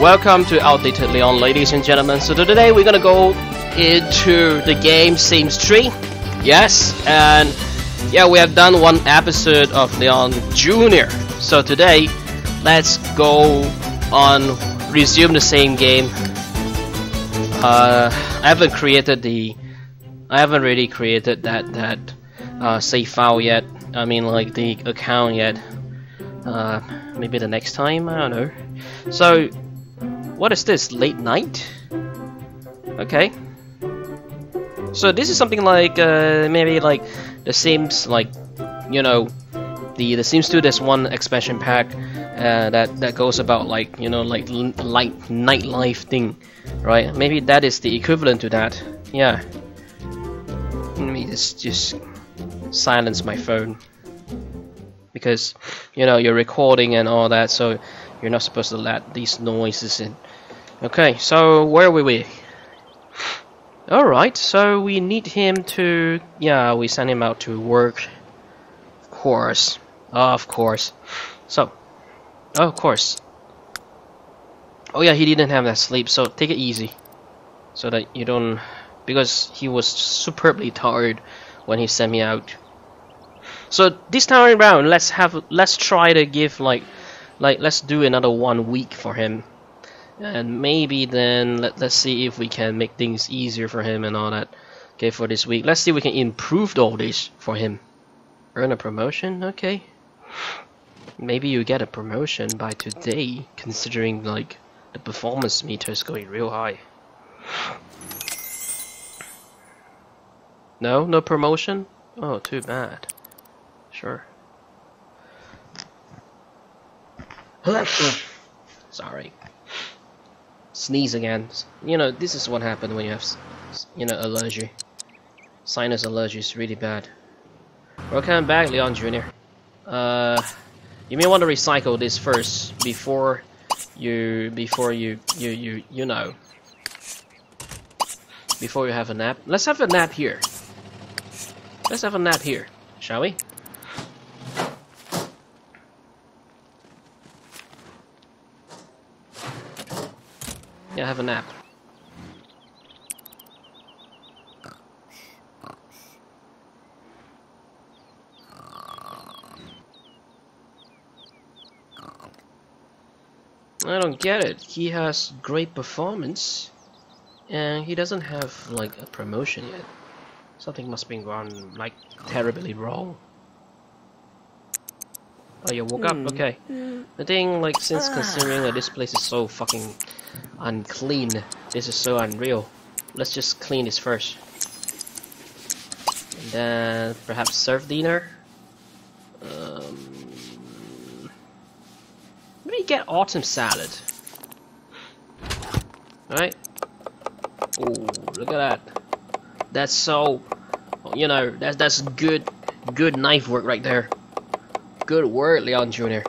Welcome to Outdated Leon, ladies and gentlemen. So today we're gonna go into the game Sims 3. Yes, and yeah, we have done one episode of Leon Junior. So today, let's go on resume the same game. Uh, I haven't created the, I haven't really created that that uh, save file yet. I mean, like the account yet. Uh, maybe the next time. I don't know. So what is this? Late night? Okay. So this is something like uh, maybe like The Sims, like you know, the The Sims 2. There's one expansion pack uh, that that goes about like you know like light nightlife thing, right? Maybe that is the equivalent to that. Yeah. Let me just just silence my phone because you know you're recording and all that, so you're not supposed to let these noises in. Okay, so where were we? Alright, so we need him to... Yeah, we send him out to work. Of course. Of course. So, oh, of course. Oh yeah, he didn't have that sleep, so take it easy. So that you don't... Because he was superbly tired when he sent me out. So this time around, let's have... Let's try to give like... Like, let's do another one week for him and maybe then let, let's see if we can make things easier for him and all that. Okay for this week. Let's see if we can improve all this for him. Earn a promotion? Okay. Maybe you get a promotion by today considering like the performance meter is going real high. No? No promotion? Oh too bad. Sure. Sorry sneeze again. You know, this is what happens when you have, you know, allergy. Sinus allergy is really bad. Welcome back, Leon Jr. Uh, you may want to recycle this first before you, before you, you, you, you know, before you have a nap. Let's have a nap here. Let's have a nap here, shall we? Yeah, have a nap. I don't get it. He has great performance, and he doesn't have like a promotion yet. Something must be gone like terribly wrong. Oh, you woke mm. up? Hmm. Okay. The thing, like, since considering that this place is so fucking unclean, this is so unreal. Let's just clean this first. And then, perhaps serve dinner? Um, maybe get autumn salad. Alright? Oh, look at that. That's so, you know, that's, that's good, good knife work right there. Good word, Leon Jr.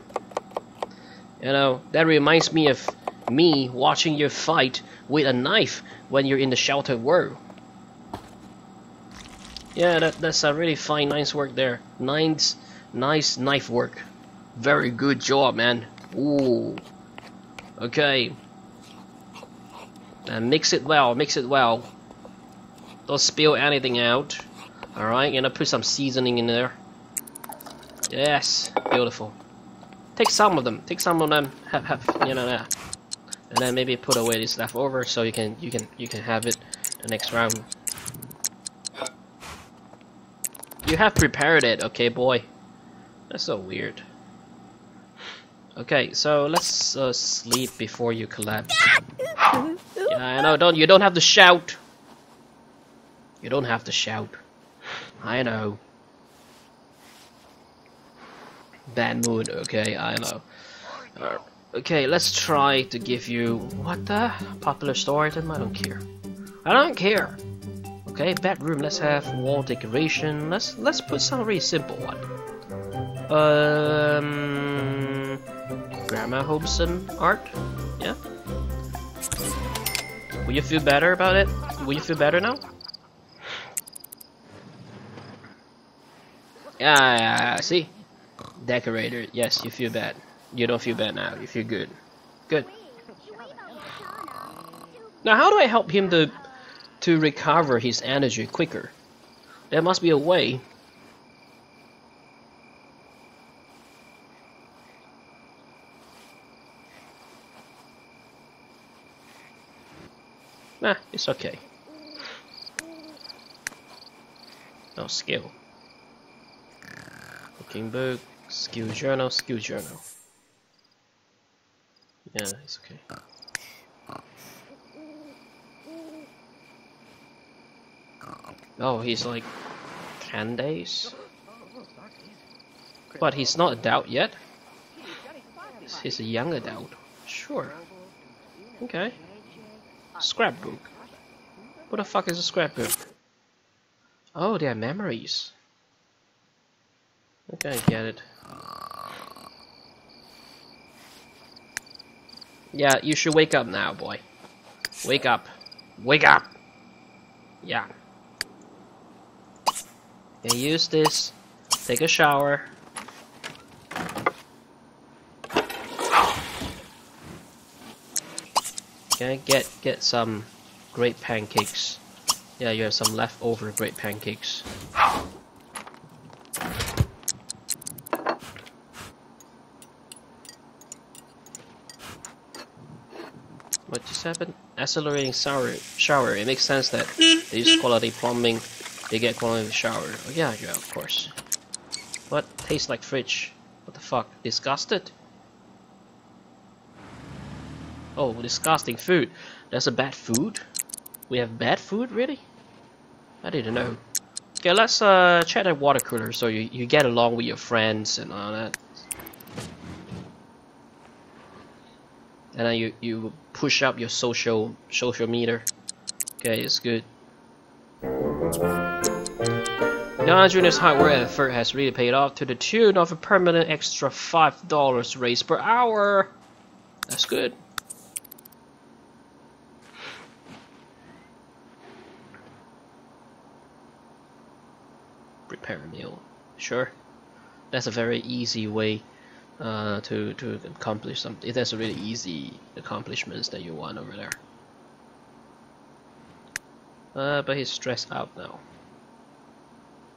You know, that reminds me of me watching you fight with a knife when you're in the sheltered world. Yeah, that, that's a really fine, nice work there. Nice, nice knife work. Very good job, man. Ooh. Okay. And mix it well, mix it well. Don't spill anything out. Alright, know, put some seasoning in there. Yes, beautiful. Take some of them. Take some of them. Have, have you know that. And then maybe put away this leftover so you can you can you can have it the next round. You have prepared it, okay, boy. That's so weird. Okay, so let's uh, sleep before you collapse. yeah, I know. Don't you don't have to shout. You don't have to shout. I know. Bad mood, okay, I know. Okay, let's try to give you... What the? Popular store item? I don't care. I don't care! Okay, bedroom, let's have wall decoration. Let's let's put some really simple one. Um... Grandma Homeson art? Yeah? Will you feel better about it? Will you feel better now? Yeah, see? Decorator, yes, you feel bad. You don't feel bad now, you feel good. Good. Now, how do I help him to to recover his energy quicker? There must be a way. Nah, it's okay. No skill. Looking book, skill journal, skill journal. Yeah, it's okay. Oh, he's like 10 days? But he's not a adult yet? He's a young adult. Sure. Okay. Scrapbook. What the fuck is a scrapbook? Oh, they are memories. Okay, I get it. Yeah, you should wake up now, boy. Wake up. Wake up! Yeah. Okay, use this. Take a shower. Okay, get get some great pancakes. Yeah, you have some leftover great pancakes. Just happened? Accelerating shower. Shower. It makes sense that they use quality plumbing. They get quality shower. Oh yeah, yeah, of course. What tastes like fridge? What the fuck? Disgusted? Oh, disgusting food. That's a bad food? We have bad food, really? I didn't know. Okay, let's uh, check that water cooler so you, you get along with your friends and all that. And then you, you push up your social social meter. Okay, it's good. Leon Jr.'s hardware effort has really paid off to the tune of a permanent extra $5 raise per hour. That's good. Prepare a meal. Sure. That's a very easy way uh, to, to accomplish something. That's a really easy accomplishments that you want over there. Uh, but he's stressed out now.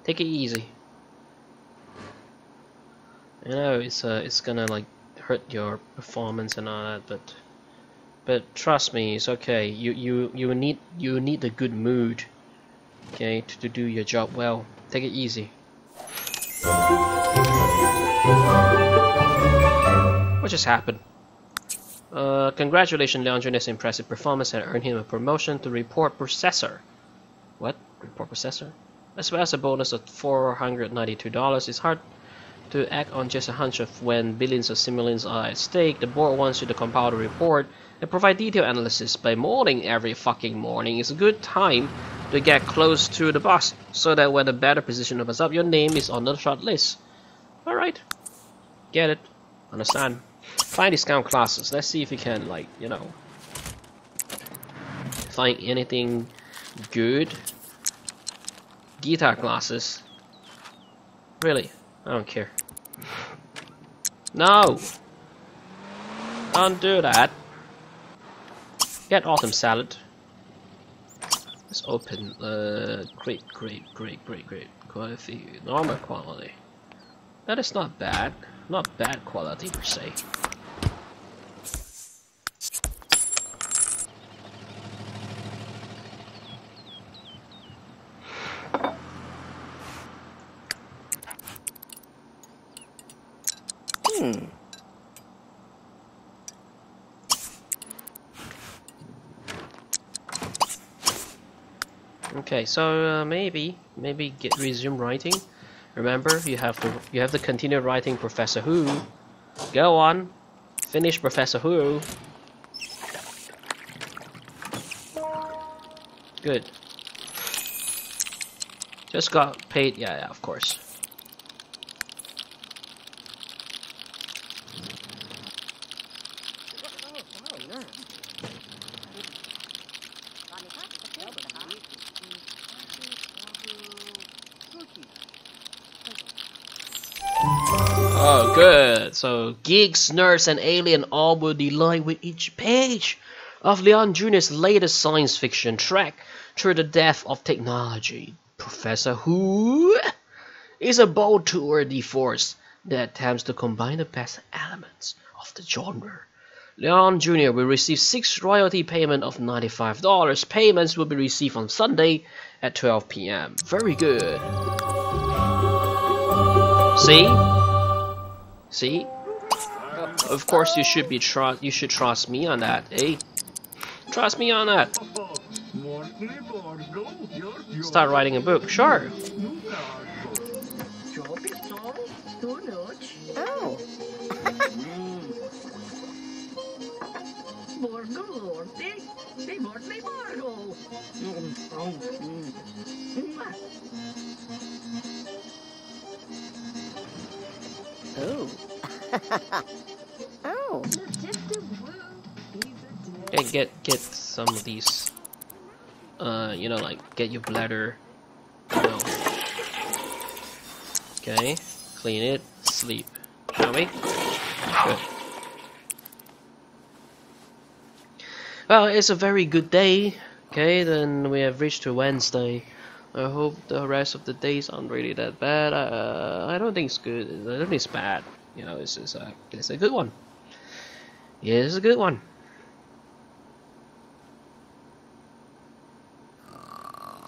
Take it easy. You know it's uh, it's gonna like hurt your performance and all that, but but trust me, it's okay. You you you need you need a good mood, okay, to, to do your job well. Take it easy. What just happened? Uh, congratulations, Leon Jr.'s impressive performance has earned him a promotion to report processor. What? Report processor? As well as a bonus of $492. It's hard to act on just a hunch of when billions of simoleons are at stake. The board wants you to compile the report and provide detailed analysis by morning every fucking morning. It's a good time to get close to the boss so that when the better position opens up, your name is on the short list. Alright. Get it. Understand. Find discount classes. Let's see if we can, like, you know, find anything good. Guitar classes. Really? I don't care. No! Don't do that. Get autumn salad. Let's open uh great great great great great quality normal quality. That is not bad. Not bad quality per se. Hmm. Okay, so uh, maybe maybe get resume writing. Remember, you have to you have to continue writing Professor Who. Go on, finish Professor Who. Good. Just got paid. Yeah, yeah, of course. So geeks, nerds, and alien all will delight with each page of Leon Jr.'s latest science fiction track through the Death of technology. Professor Who is a bold tour de force that attempts to combine the best elements of the genre. Leon Jr. will receive six royalty payment of $95. Payments will be received on Sunday at 12 p.m. Very good. See? See? Of course you should be trust you should trust me on that, eh? Trust me on that. Start writing a book, sure. Oh. Oh. oh. Get get some of these. Uh, you know, like get your bladder. Okay, clean it, sleep. Shall we? Good. Well, it's a very good day. Okay, then we have reached to Wednesday. I hope the rest of the days aren't really that bad. Uh, I don't think it's good. I don't think it's bad. You know, it's just a, it's a good one. Yeah, it's a good one.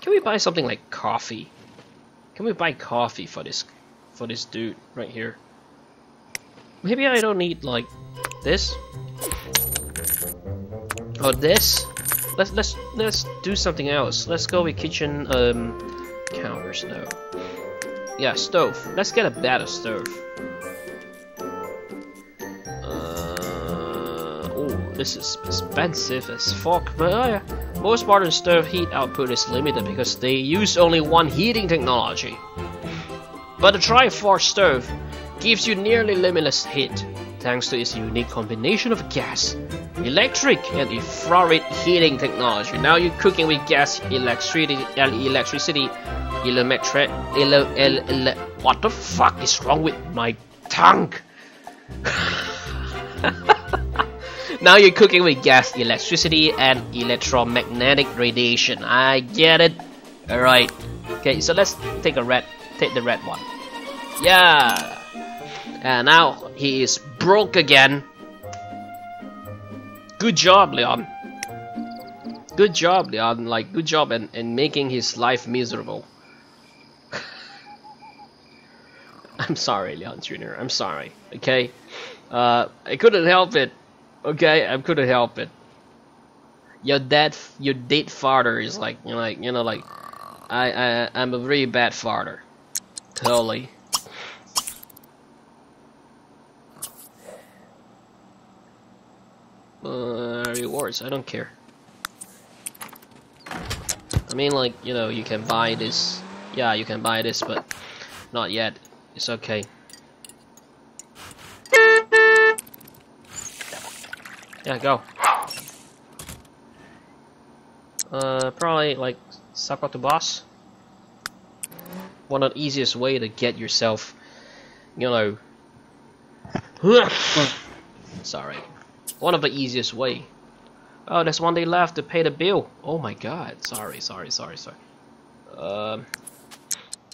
Can we buy something like coffee? Can we buy coffee for this for this dude right here? Maybe I don't need like this or this. Let's let's let's do something else. Let's go with kitchen um counters no. Yeah, stove. Let's get a better stove. Uh, oh, this is expensive as fuck, but uh, most modern stove heat output is limited because they use only one heating technology. But the Triforce stove gives you nearly limitless heat, thanks to its unique combination of gas, electric, and infrared heating technology. Now you're cooking with gas, electricity, and electricity, electric, ele, ele, ele, what the fuck is wrong with my tongue? now you're cooking with gas, electricity, and electromagnetic radiation. I get it. Alright. Okay, so let's take a red take the red one. Yeah. And now he is broke again. Good job, Leon. Good job, Leon. Like, good job in, in making his life miserable. I'm sorry, Leon Jr. I'm sorry. Okay? Uh, I couldn't help it. Okay? I couldn't help it. Your dad, your dead father is like, you know, like, you know, like, I, I, I'm a very bad father. Totally. Uh, rewards, I don't care. I mean, like, you know, you can buy this. Yeah, you can buy this, but not yet. It's okay. Yeah, go. Uh, probably, like, suck out the boss. One of the easiest way to get yourself, you know... Sorry. One of the easiest way. Oh, there's one day left to pay the bill. Oh my god. Sorry, sorry, sorry, sorry. Um...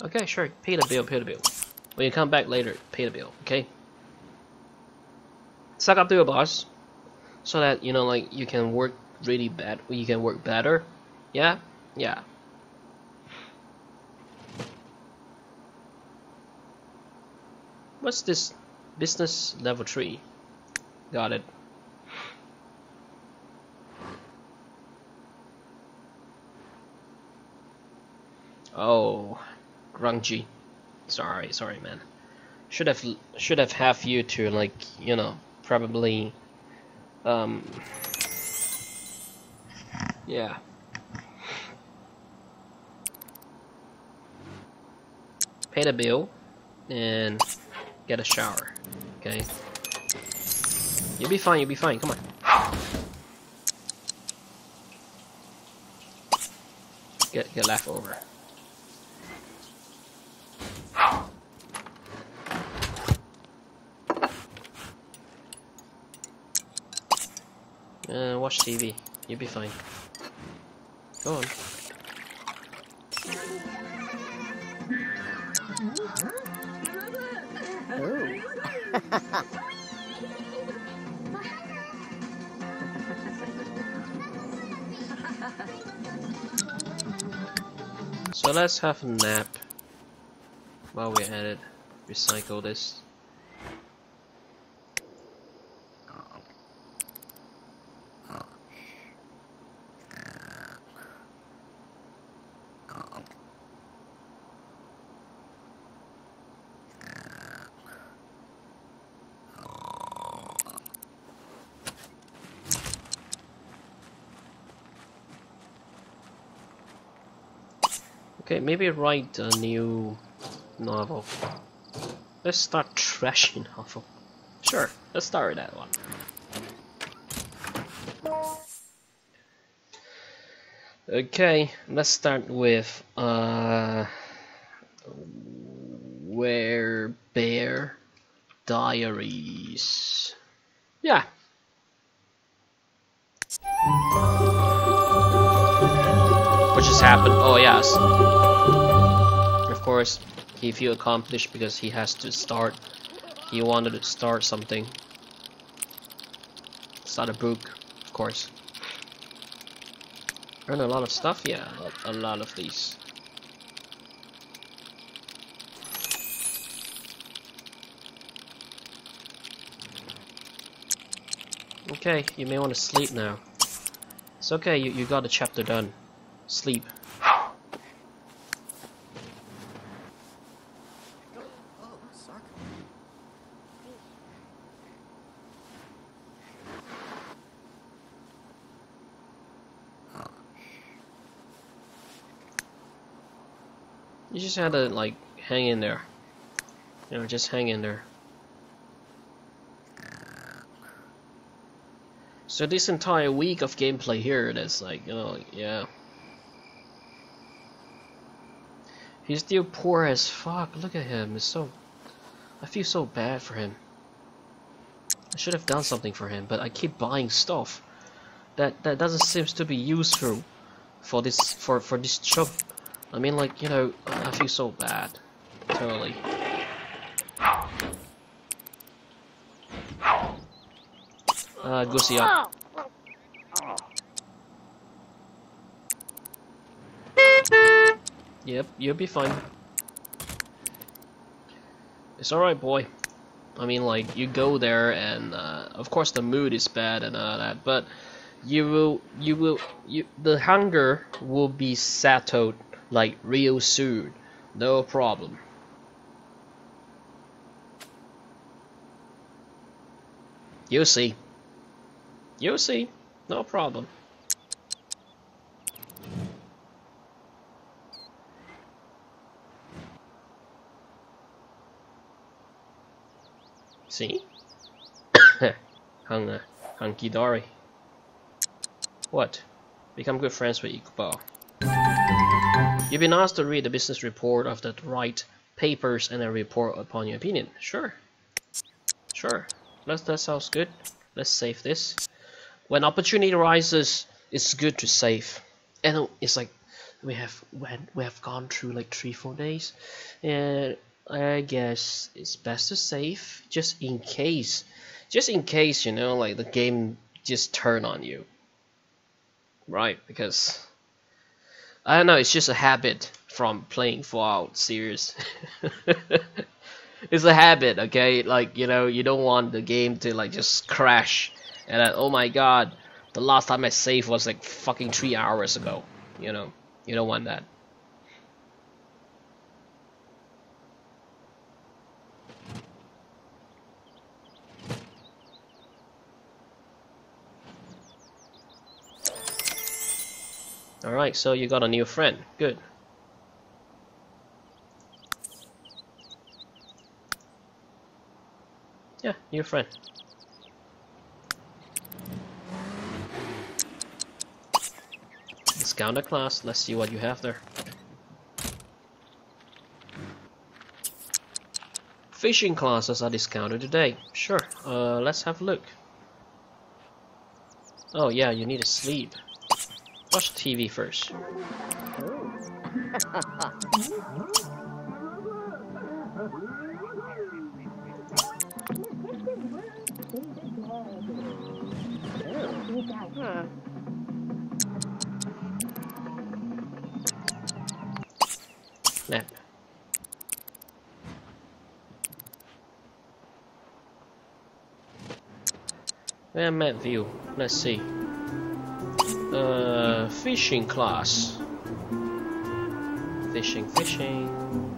Okay, sure. Pay the bill, pay the bill. When you come back later, pay the bill, okay? Suck up to your boss. So that, you know, like, you can work really bad, you can work better. Yeah? Yeah. What's this? Business level 3. Got it. Oh, grungy. Sorry, sorry, man. Should have should have have you to like you know probably um yeah. Pay the bill and get a shower. Okay. You'll be fine. You'll be fine. Come on. Get get left over. And watch TV. You'll be fine. Go on. Oh. so let's have a nap while we're at it. Recycle this. Okay, maybe write a new novel. Let's start trashy novel. Sure, let's start with that one. Okay, let's start with uh Where Bear Diaries. Yeah. What just happened? Oh yes. Course, he feel accomplished because he has to start. He wanted to start something. Start a book, of course. Earn a lot of stuff? Yeah, a, a lot of these. Okay, you may want to sleep now. It's okay, you, you got the chapter done. Sleep. Just had to like hang in there. You know, just hang in there. So this entire week of gameplay here, that's like, you know, yeah. He's still poor as fuck. Look at him. It's so. I feel so bad for him. I should have done something for him, but I keep buying stuff that that doesn't seem to be useful for this for for this job. I mean, like you know, I feel so bad. Totally. Uh, Goosey up. Yep, you'll be fine. It's alright, boy. I mean, like, you go there and, uh, of course the mood is bad and all that, but you will, you will, you, the hunger will be settled, like, real soon. No problem. You'll see. You'll see. No problem. See? Hung, uh, hunky dory. What? Become good friends with Iqbal. You've been asked to read the business report of the right papers and a report upon your opinion. Sure. Sure. That, that sounds good. Let's save this. When opportunity arises, it's good to save. And it's like we have when we have gone through like three four days, and I guess it's best to save just in case, just in case you know like the game just turn on you. Right, because I don't know, it's just a habit from playing Fallout series. it's a habit, okay? Like you know, you don't want the game to like just crash and then, oh my god, the last time I saved was like fucking three hours ago. You know, you don't want that. Alright, so you got a new friend. Good. Yeah, new friend. Discounted class, let's see what you have there. Fishing classes are discounted today. Sure, uh, let's have a look. Oh yeah, you need to sleep. TV first. Nap. Yeah, map view. Let's see. Uh, fishing class. Fishing, fishing.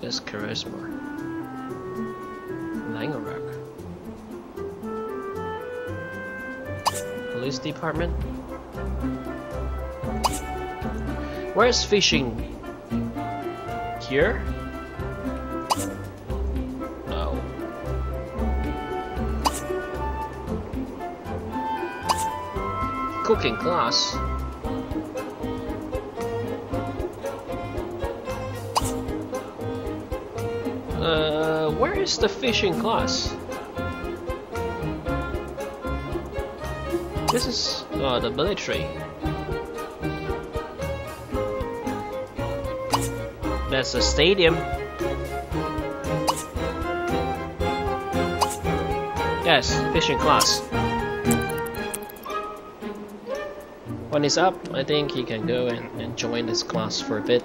That's charisma. Landgraab. Police department. Where's fishing? Here? Cooking class. Uh, where is the fishing class? This is uh, the military. That's the stadium. Yes, fishing class. When he's up, I think he can go and, and join this class for a bit.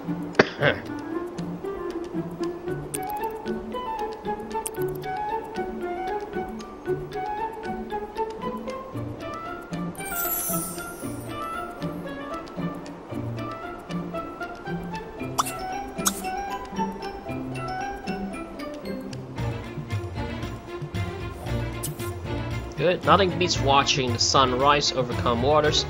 Good. Nothing beats watching the sun rise over calm waters.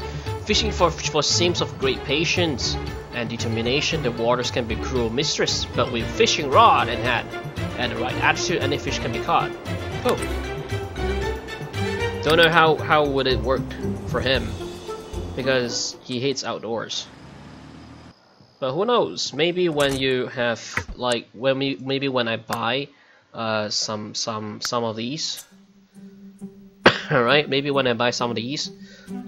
Fishing for, for seems of great patience and determination. The waters can be cruel mistress, but with fishing rod and hat and the right attitude, any fish can be caught. Oh. Don't know how how would it work for him because he hates outdoors. But who knows? Maybe when you have like when we maybe when I buy uh, some some some of these Alright, maybe when I buy some of these,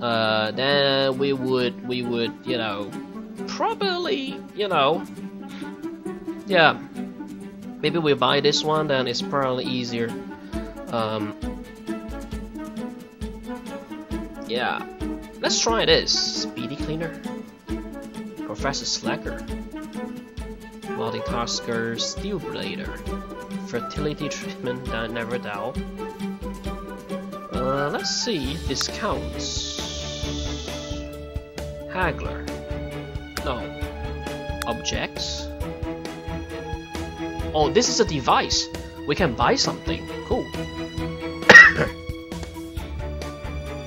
uh, then we would, we would, you know, probably, you know, yeah, maybe we buy this one, then it's probably easier. Um, yeah, let's try this. Speedy Cleaner, Professor Slacker, Multitasker Steel Bladder, Fertility Treatment that never dull. Uh, let's see discounts. Haggler. No. Objects. Oh, this is a device. We can buy something. Cool.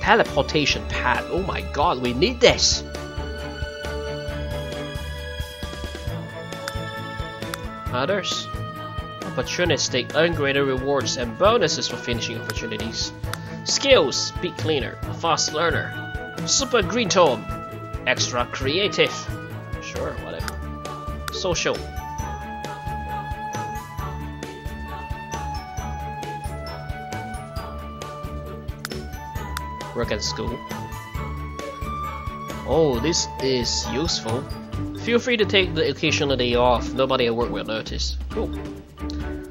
Teleportation pad. Oh my god, we need this. Others. Opportunistic, earn greater rewards and bonuses for finishing opportunities. Skills, Speed Cleaner, Fast Learner, Super Green Thumb, Extra Creative. Sure, whatever. Social. Work at school. Oh, this is useful. Feel free to take the occasional day off. Nobody at work will notice. Cool.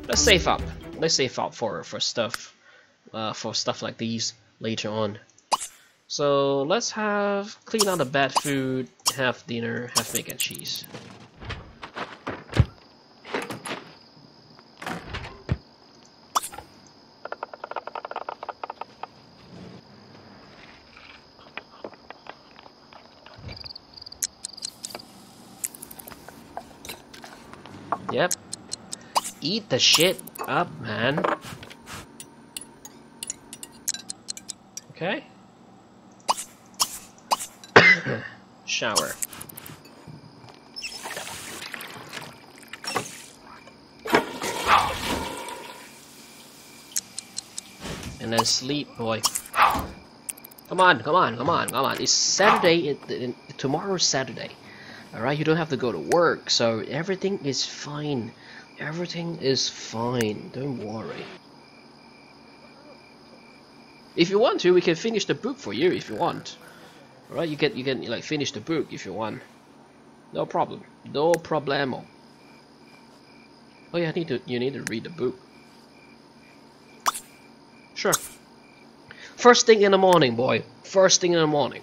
Let's save up. Let's save up for for stuff, uh, for stuff like these later on. So let's have clean out the bad food, have dinner, have mac and cheese. Yep. Eat the shit up, man. Okay. Shower. And then sleep, boy. Come on, come on, come on, come on. It's Saturday. It, it, tomorrow's Saturday. Alright, you don't have to go to work, so everything is fine. Everything is fine. Don't worry. If you want to, we can finish the book for you if you want. Alright, you can you can like finish the book if you want. No problem. No problemo. Oh yeah, I need to you need to read the book. Sure. First thing in the morning, boy. First thing in the morning.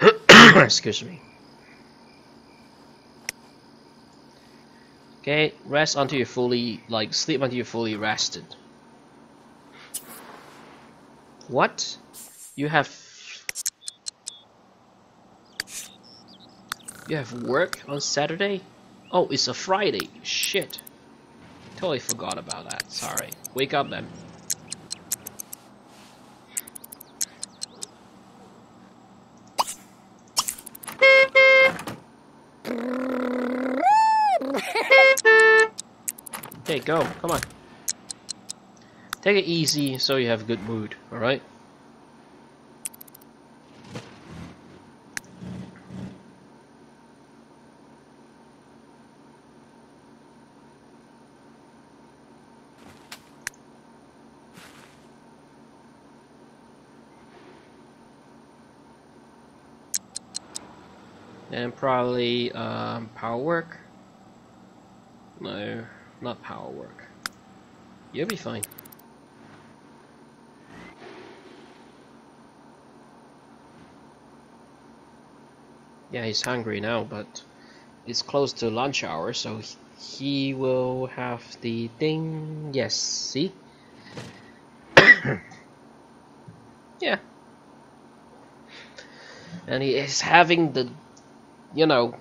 Excuse me. Okay, rest until you're fully, like, sleep until you're fully rested. What? You have... You have work on Saturday? Oh, it's a Friday. Shit. Totally forgot about that. Sorry. Wake up then. Okay, go. Come on. Take it easy so you have good mood, alright? And probably um, power work. No, not power work. You'll be fine. Yeah, he's hungry now, but it's close to lunch hour, so he will have the thing. Yes, see? yeah. And he is having the, you know,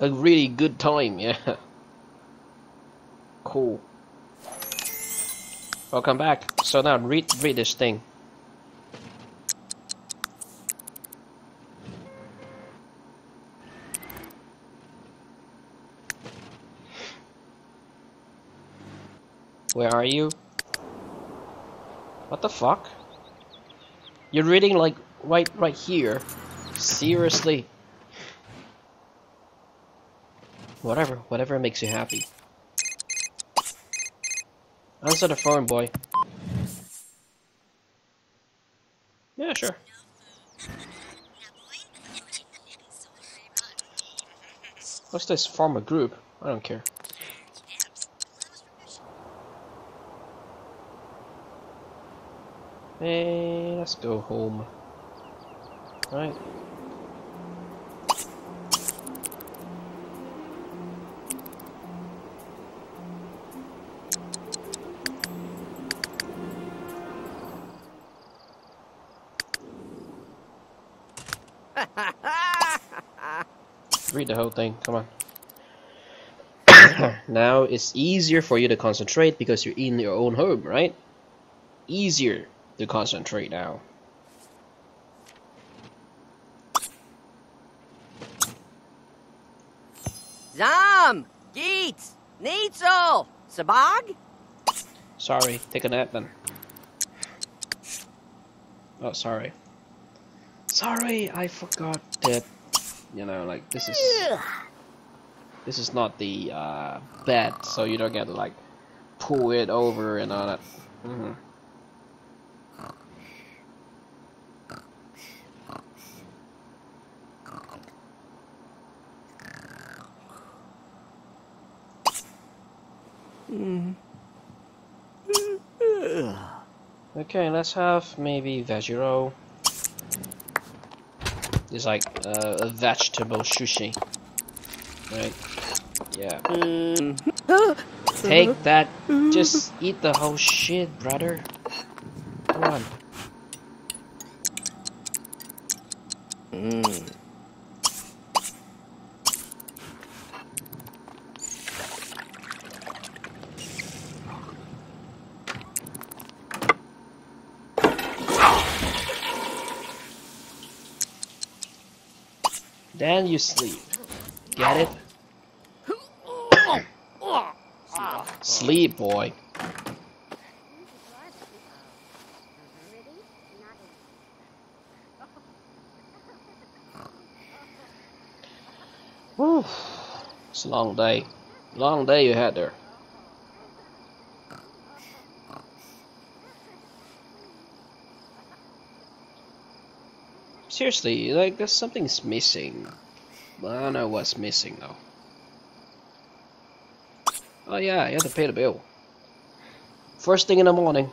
a really good time, yeah. Cool. Welcome back. So now read read this thing. Where are you? What the fuck? You're reading like right right here. Seriously. Whatever, whatever makes you happy. Answer the phone, boy. Yeah, sure. What's this? Form a group? I don't care. Hey, let's go home. Right. Read the whole thing, come on. now it's easier for you to concentrate because you're in your own home, right? Easier to concentrate now. Zam! Geets! Neitzel! Sabag? Sorry, take a nap then. Oh, sorry. Sorry, I forgot that, you know, like, this is... This is not the, uh, bed, so you don't get to, like, pull it over and all that. Mm -hmm. Okay, let's have maybe veggie roll. It's like uh, a vegetable sushi. Right? Yeah. Take that. Just eat the whole shit, brother. Come on. Mm. Then you sleep. Get it? sleep, boy. Whew. It's a long day. Long day you had there. Seriously, like there's something's missing. I don't know what's missing though. Oh yeah, you have to pay the bill. First thing in the morning.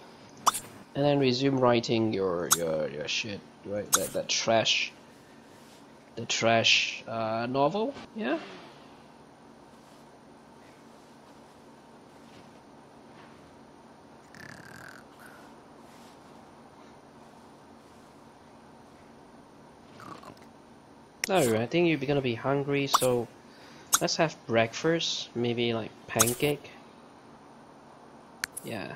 And then resume writing your your your shit, right? That that trash the trash uh, novel, yeah? No, I think you're gonna be hungry, so let's have breakfast. Maybe like pancake. Yeah.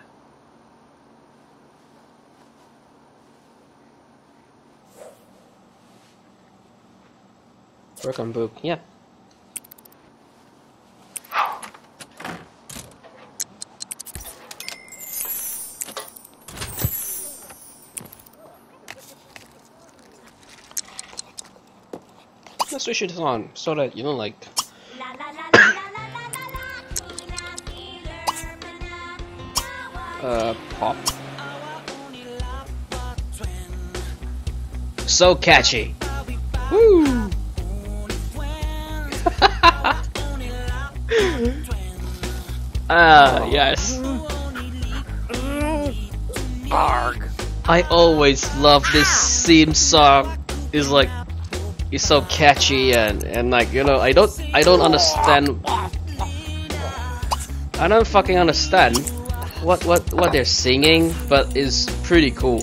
Work on book, yeah. Switch it on so that you don't like uh pop. So catchy. Woo! Ah, yes. Arg. I always love this theme song. It's like it's so catchy and and like you know I don't I don't understand. I don't fucking understand what what what they're singing, but it's pretty cool.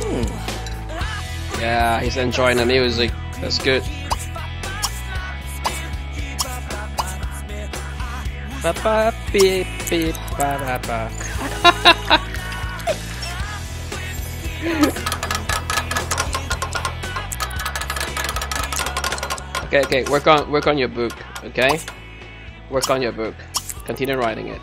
Hmm. Yeah, he's enjoying the music. That's good. Ba ba ba okay, okay, work on work on your book, okay? Work on your book. Continue writing it.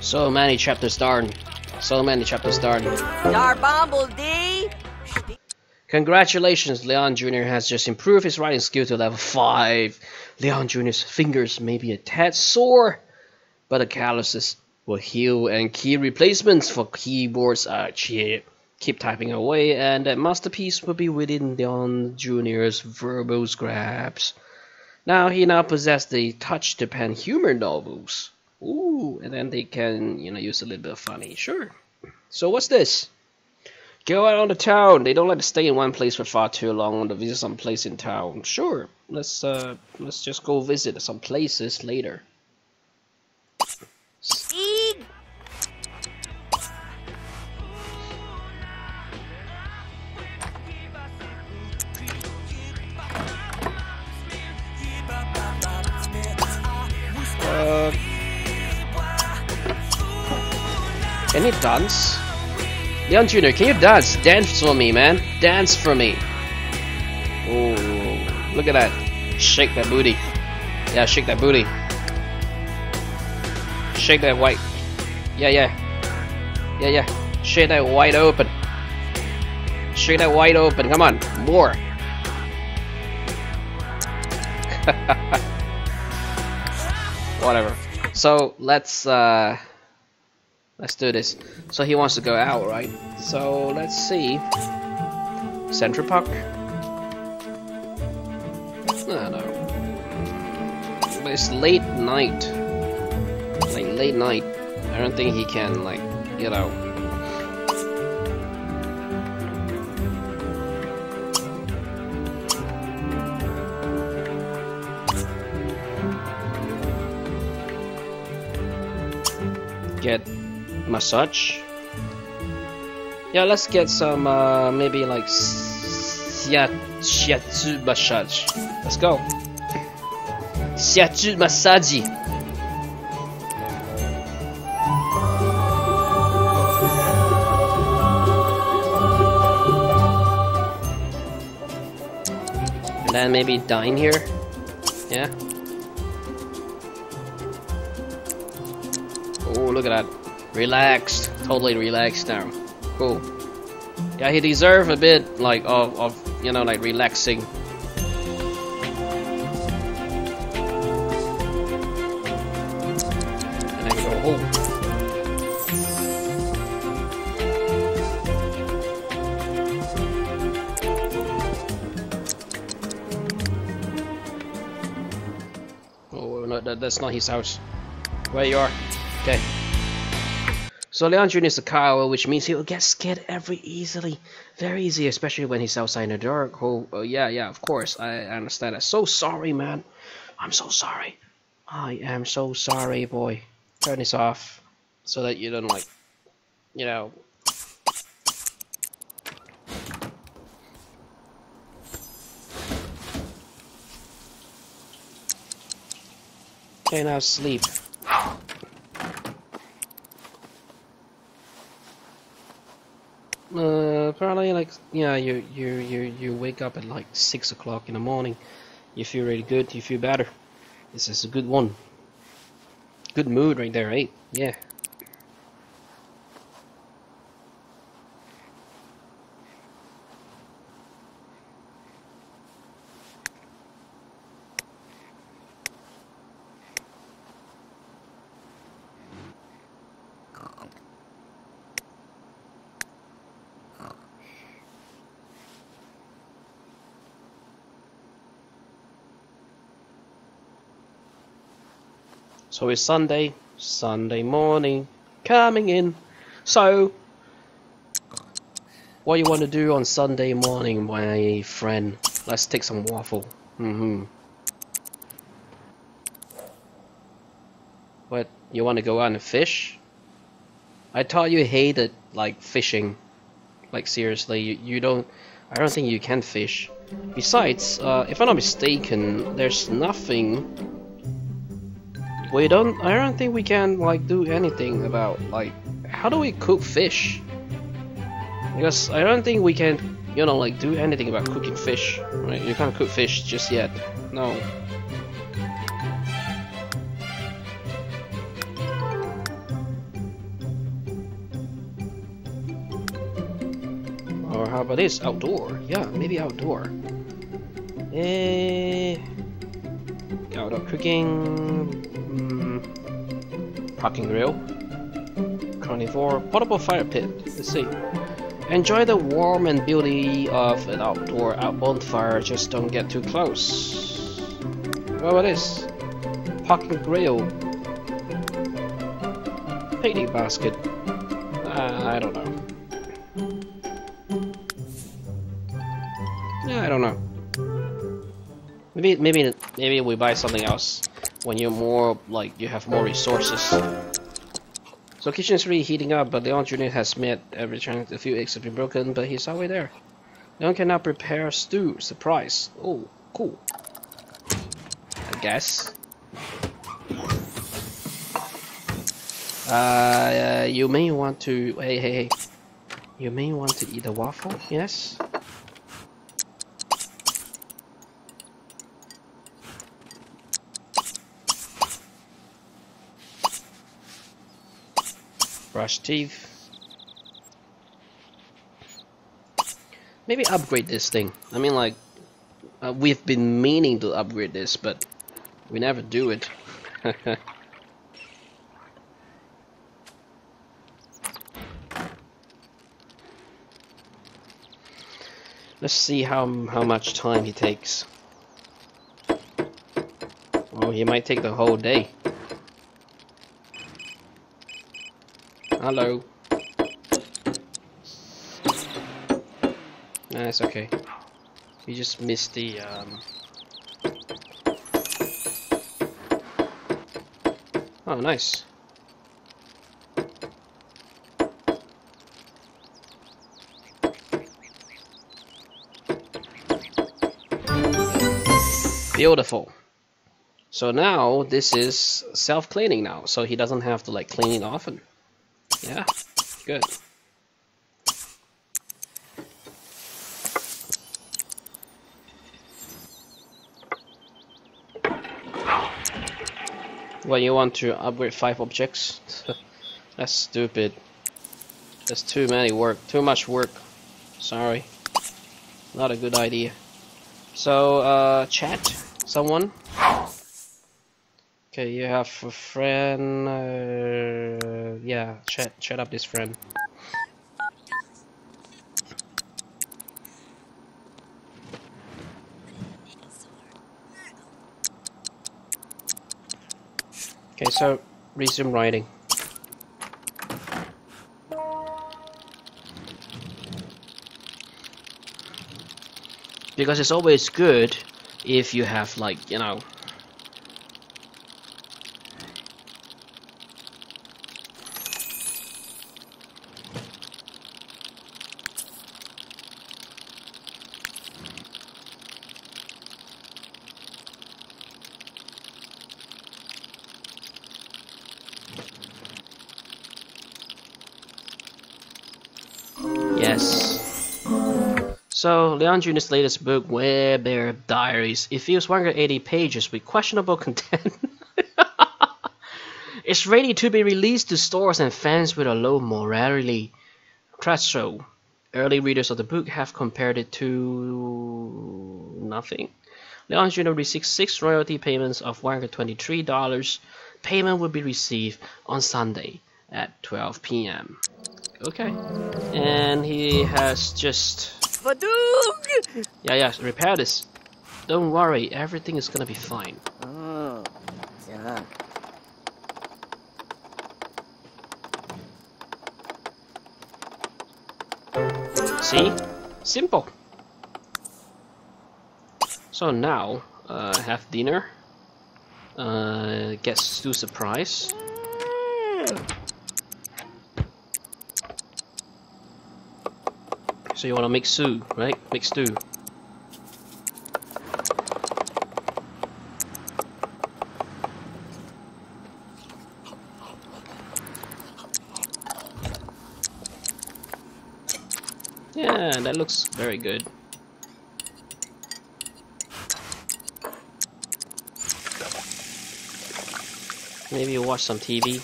So many chapters done. So many chapters done. Dar Bumblebee! Congratulations, Leon Jr. has just improved his writing skill to level 5. Leon Jr.'s fingers may be a tad sore, but the calluses will heal and key replacements for keyboards are cheap. Keep typing away and that masterpiece will be within Leon Jr.'s verbal scraps. Now he now possesses the touch to pen humor novels. Ooh, and then they can, you know, use a little bit of funny. Sure. So what's this? Go out on the town. They don't like to stay in one place for far too long. Want to visit some place in town? Sure. Let's uh, let's just go visit some places later. Can you dance? Leon Jr., can you dance? Dance for me, man. Dance for me. Oh, look at that. Shake that booty. Yeah, shake that booty. Shake that white. Yeah, yeah. Yeah, yeah. Shake that wide open. Shake that wide open. Come on. More. Whatever. So let's uh let's do this. So he wants to go out, right? So let's see. Central Park. No, no. But it's late night. Like late night. I don't think he can like get out. Get massage. Yeah, let's get some uh, maybe like shiatsu massage. Let's go. Shiatsu massage. And then maybe dine here. Yeah. Oh, look at that. Relaxed. Totally relaxed now. Cool. Yeah, he deserve a bit, like, of, of you know, like, relaxing. And then go home. Oh, no, that, that's not his house. Where you are? Okay. So Leon Jr. is a cow, which means he will get scared every easily, very easy, especially when he's outside in the dark. Oh, oh yeah, yeah, of course, I understand that. So sorry, man. I'm so sorry. I am so sorry, boy. Turn this off so that you don't like, you know. Okay, now sleep. Uh, probably like yeah, you you you you wake up at like six o'clock in the morning. You feel really good. You feel better. This is a good one. Good mood right there, right? Yeah. So it's Sunday, Sunday morning, coming in. So, what you want to do on Sunday morning, my friend? Let's take some waffle. Mm-hmm. What, you want to go out and fish? I thought you hated, like, fishing. Like, seriously, you, you don't... I don't think you can fish. Besides, uh, if I'm not mistaken, there's nothing we don't I don't think we can like do anything about like how do we cook fish? Because I don't think we can you know like do anything about cooking fish right? You can't cook fish just yet. No. Or how about this? Outdoor. Yeah maybe outdoor. Eh. Outdoor cooking parking grill, carnivore, portable fire pit. Let's see. Enjoy the warm and beauty of an outdoor out bonfire, just don't get too close. Well, what is? Parking grill. Picnic basket. Uh, I don't know. Yeah, I don't know. Maybe, maybe, maybe we buy something else when you're more like you have more resources. So kitchen is really heating up, but Leon Jr. has met every chance a few eggs have been broken, but he's always there. Leon can now prepare stew. Surprise. Oh, cool. I guess. Uh, you may want to. Hey, hey, hey. You may want to eat a waffle. Yes. Brush teeth. Maybe upgrade this thing. I mean like, uh, we've been meaning to upgrade this, but we never do it. Let's see how how much time he takes. Oh, he might take the whole day. Hello. Nah, it's okay. You just missed the um... Oh, nice. Beautiful. So now this is self-cleaning now, so he doesn't have to like clean it often. Yeah, good. When you want to upgrade five objects? That's stupid. That's too many work, too much work. Sorry. Not a good idea. So, uh, chat? Someone? Okay, you have a friend, uh, yeah, chat, chat up this friend. Okay, so resume writing. Because it's always good if you have like, you know, Leon Jr.'s latest book, Werebear Diaries, it feels 180 pages with questionable content. it's ready to be released to stores and fans with a low morality threshold. Early readers of the book have compared it to nothing. Leon Jr. received six royalty payments of $123. Payment will be received on Sunday at 12 p.m. Okay. And he has just... Yeah, yeah, repair this. Don't worry, everything is gonna be fine. Oh, yeah. See? Simple. So now, uh, have dinner. Uh, get Stu surprise. So you wanna make stew, right? Make stew. Yeah, that looks very good. Maybe you watch some TV.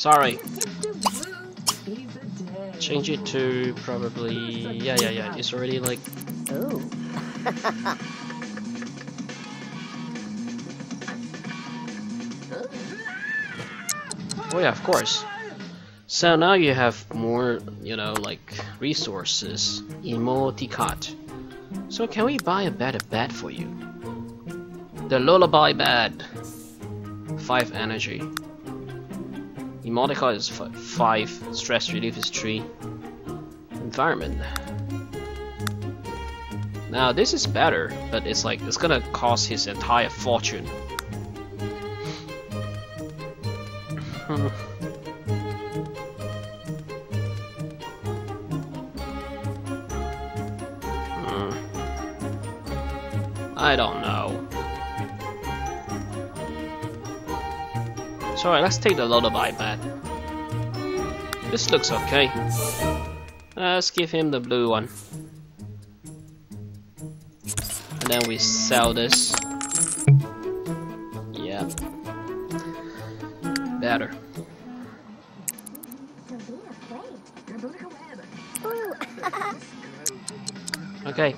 Sorry. Change it to probably... Yeah, yeah, yeah. It's already like... Oh. Oh yeah, of course. So now you have more, you know, like resources. Emoticot. So can we buy a better bed for you? The lullaby bed. 5 energy. Emoticon is f 5. Stress relief is 3. Environment. Now this is better, but it's like it's gonna cost his entire fortune. So let's take the lullaby bed. This looks okay. Let's give him the blue one. And then we sell this. Yeah. Better. Okay.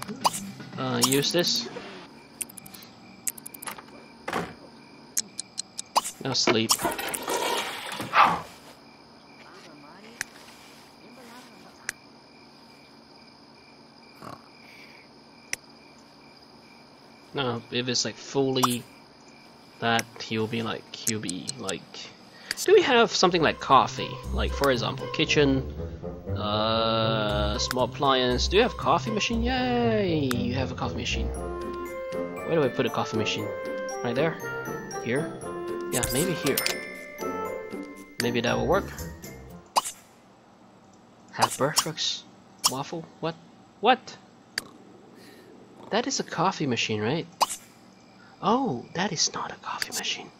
Uh, use this. Now sleep. No, if it's like fully that, he'll be like, he'll be like. Do we have something like coffee? Like, for example, kitchen, uh, small appliance. Do you have coffee machine? Yay! You have a coffee machine. Where do I put a coffee machine? Right there? Here? Yeah, maybe here. Maybe that will work. Have breakfast. Waffle? What? What? That is a coffee machine, right? Oh, that is not a coffee machine.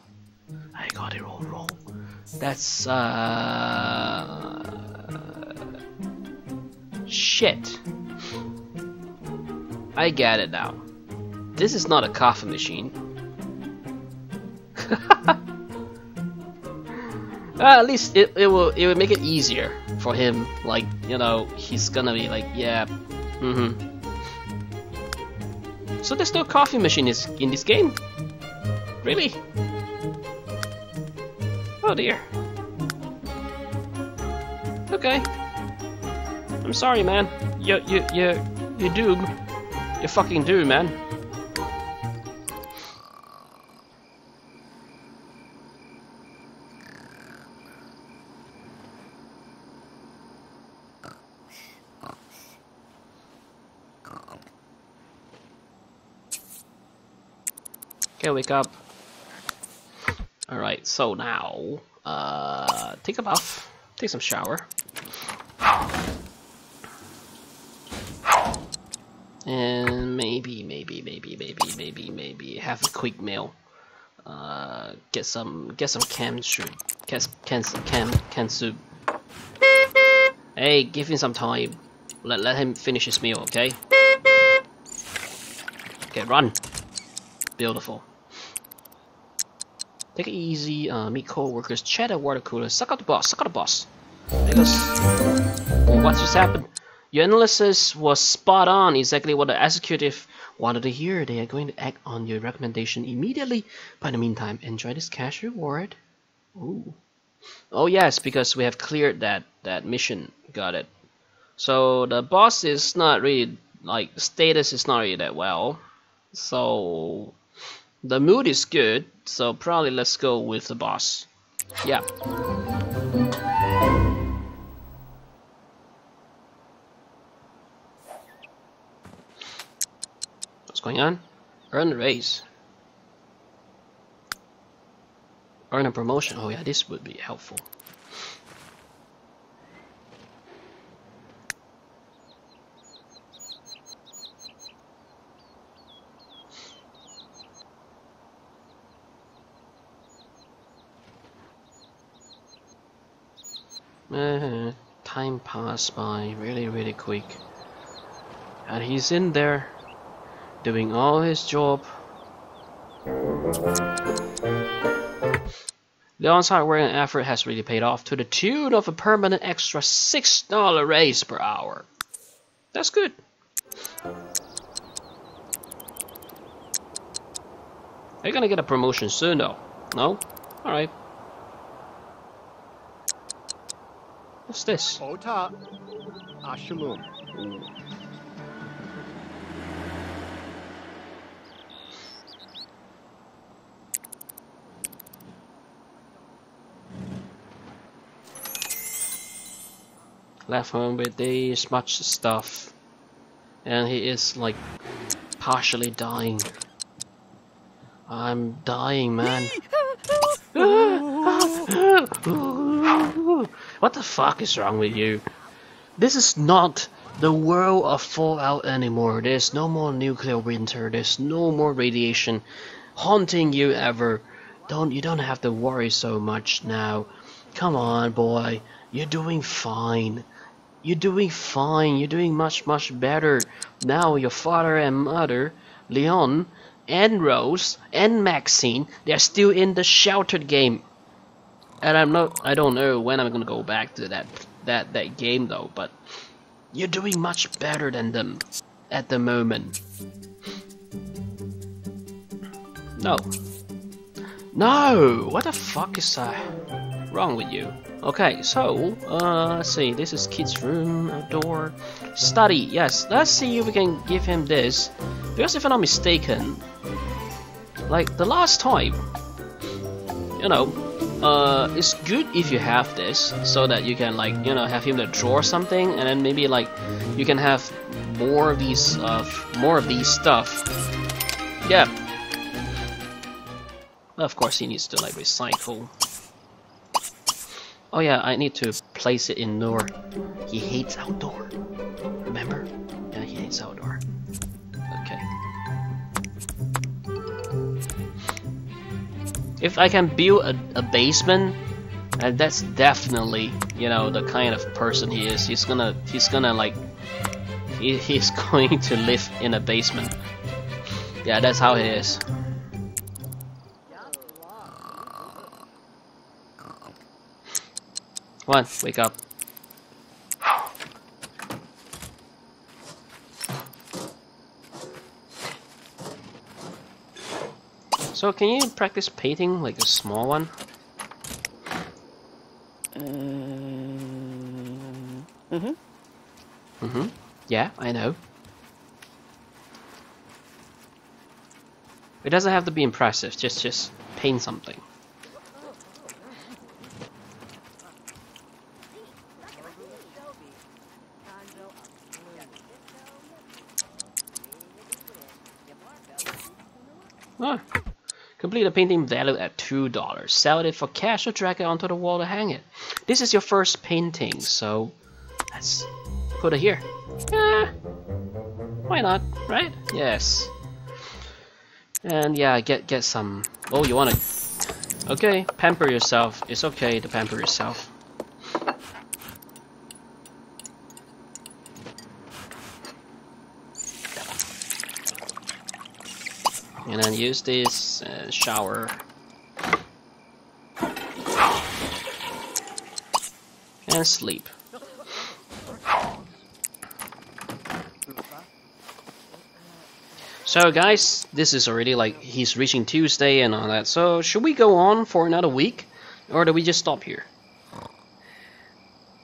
I got it all wrong. That's, uh... Shit. I get it now. This is not a coffee machine. Well, at least it, it will it will make it easier for him. Like you know, he's gonna be like, yeah, mm-hmm. So there's no coffee machine is in this game, really? Oh dear. Okay. I'm sorry, man. You you you you doom. You fucking doom, man. Okay, wake up. Alright, so now, uh, take a bath, take some shower. And maybe, maybe, maybe, maybe, maybe, maybe have a quick meal. Uh, get some, get some canned soup. Get can can can soup. Hey, give him some time. Let let him finish his meal, okay? Okay, run. Beautiful. Take it easy, uh, meet co-workers, chat at water cooler, suck out the boss, suck out the boss. Because, what just happened? Your analysis was spot on, exactly what the executive wanted to hear. They are going to act on your recommendation immediately. But in the meantime, enjoy this cash reward. Ooh. Oh yes, because we have cleared that, that mission. Got it. So the boss is not really, like, status is not really that well. So the mood is good, so probably let's go with the boss. Yeah. What's going on? Earn a raise. Earn a promotion. Oh yeah, this would be helpful. Uh, time passed by really, really quick. And he's in there, doing all his job. Leon's hard work and effort has really paid off to the tune of a permanent extra $6 raise per hour. That's good. You're gonna get a promotion soon though. No? Alright. What's this? Ota Ashalum. Left home with this much stuff. And he is like partially dying. I'm dying, man. what the fuck is wrong with you? This is not the world of Fallout anymore. There's no more nuclear winter. There's no more radiation haunting you ever. Don't you don't have to worry so much now. Come on, boy. You're doing fine. You're doing fine. You're doing much much better. Now your father and mother, Leon, and Rose and Maxine, they're still in the sheltered game. And I'm not I don't know when I'm gonna go back to that that that game though, but you're doing much better than them at the moment. No. No! What the fuck is uh, wrong with you? Okay, so, uh, let's see, this is kid's room, outdoor, study, yes, let's see if we can give him this, because if I'm not mistaken, like, the last time, you know, uh, it's good if you have this, so that you can, like, you know, have him to draw something, and then maybe, like, you can have more of these, uh, more of these stuff. Yeah. Of course, he needs to, like, recycle. Oh yeah, I need to place it indoor. He hates outdoor. Remember? Yeah, he hates outdoor. If I can build a, a basement, and that's definitely, you know, the kind of person he is. He's gonna, he's gonna like, he, he's going to live in a basement. Yeah, that's how it is. On, wake up. So can you practice painting like a small one? Mm-hmm. Mm-hmm. Yeah, I know. It doesn't have to be impressive, just just paint something. Ah. Complete a painting valued at $2. Sell it for cash or drag it onto the wall to hang it. This is your first painting, so let's put it here. Eh, why not, right? Yes. And yeah, get get some. Oh, you wanna? Okay, pamper yourself. It's okay to pamper yourself. And then use this uh, shower. And sleep. So guys, this is already like he's reaching Tuesday and all that. So should we go on for another week, or do we just stop here?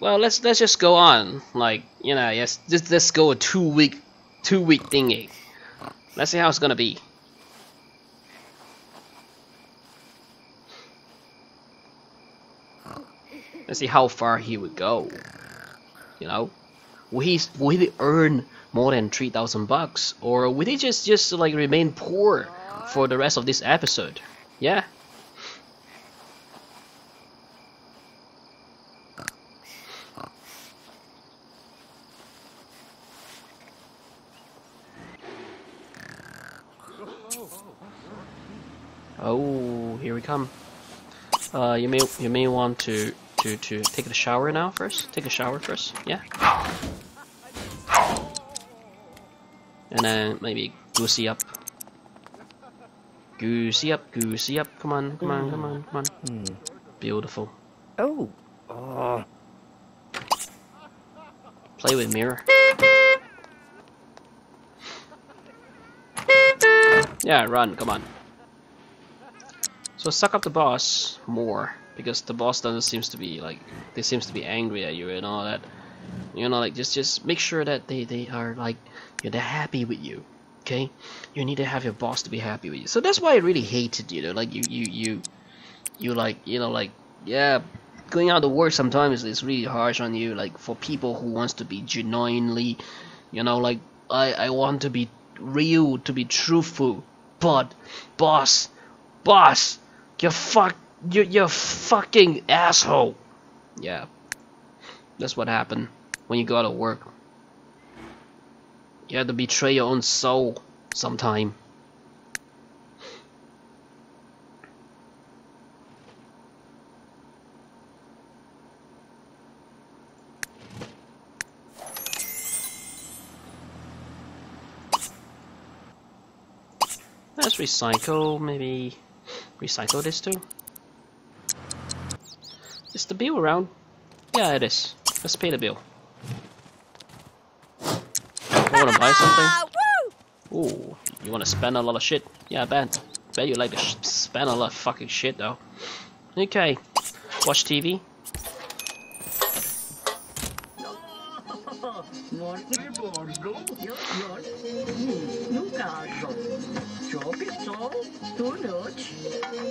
Well, let's let's just go on. Like you know, yes, just let's go a two week two week thingy. Let's see how it's gonna be. Let's see how far he would go. You know, will he will he earn more than three thousand bucks, or will he just just like remain poor for the rest of this episode? Yeah. Oh, here we come. Uh, you may you may want to to to take a shower now first. Take a shower first. Yeah. And then maybe goosey up. Goosey up, goosey up. Come on, come on, come on, come on. Hmm. Beautiful. Oh. Oh. Play with mirror. Yeah, run, come on. So suck up the boss more because the boss doesn't seems to be like they seems to be angry at you and all that. You know, like just just make sure that they they are like you know, they're happy with you. Okay, you need to have your boss to be happy with you. So that's why I really hated you know like you you you you like you know like yeah going out to work sometimes is really harsh on you like for people who wants to be genuinely you know like I I want to be real to be truthful but boss boss you fuck you you fucking asshole. Yeah. That's what happened when you go to work. You have to betray your own soul sometime. Let's recycle, maybe recycle this too. Is the bill around? Yeah, it is. Let's pay the bill. I wanna buy something? Ooh, you wanna spend a lot of shit? Yeah, I bet. Bet you like to sh spend a lot of fucking shit though. Okay, watch TV.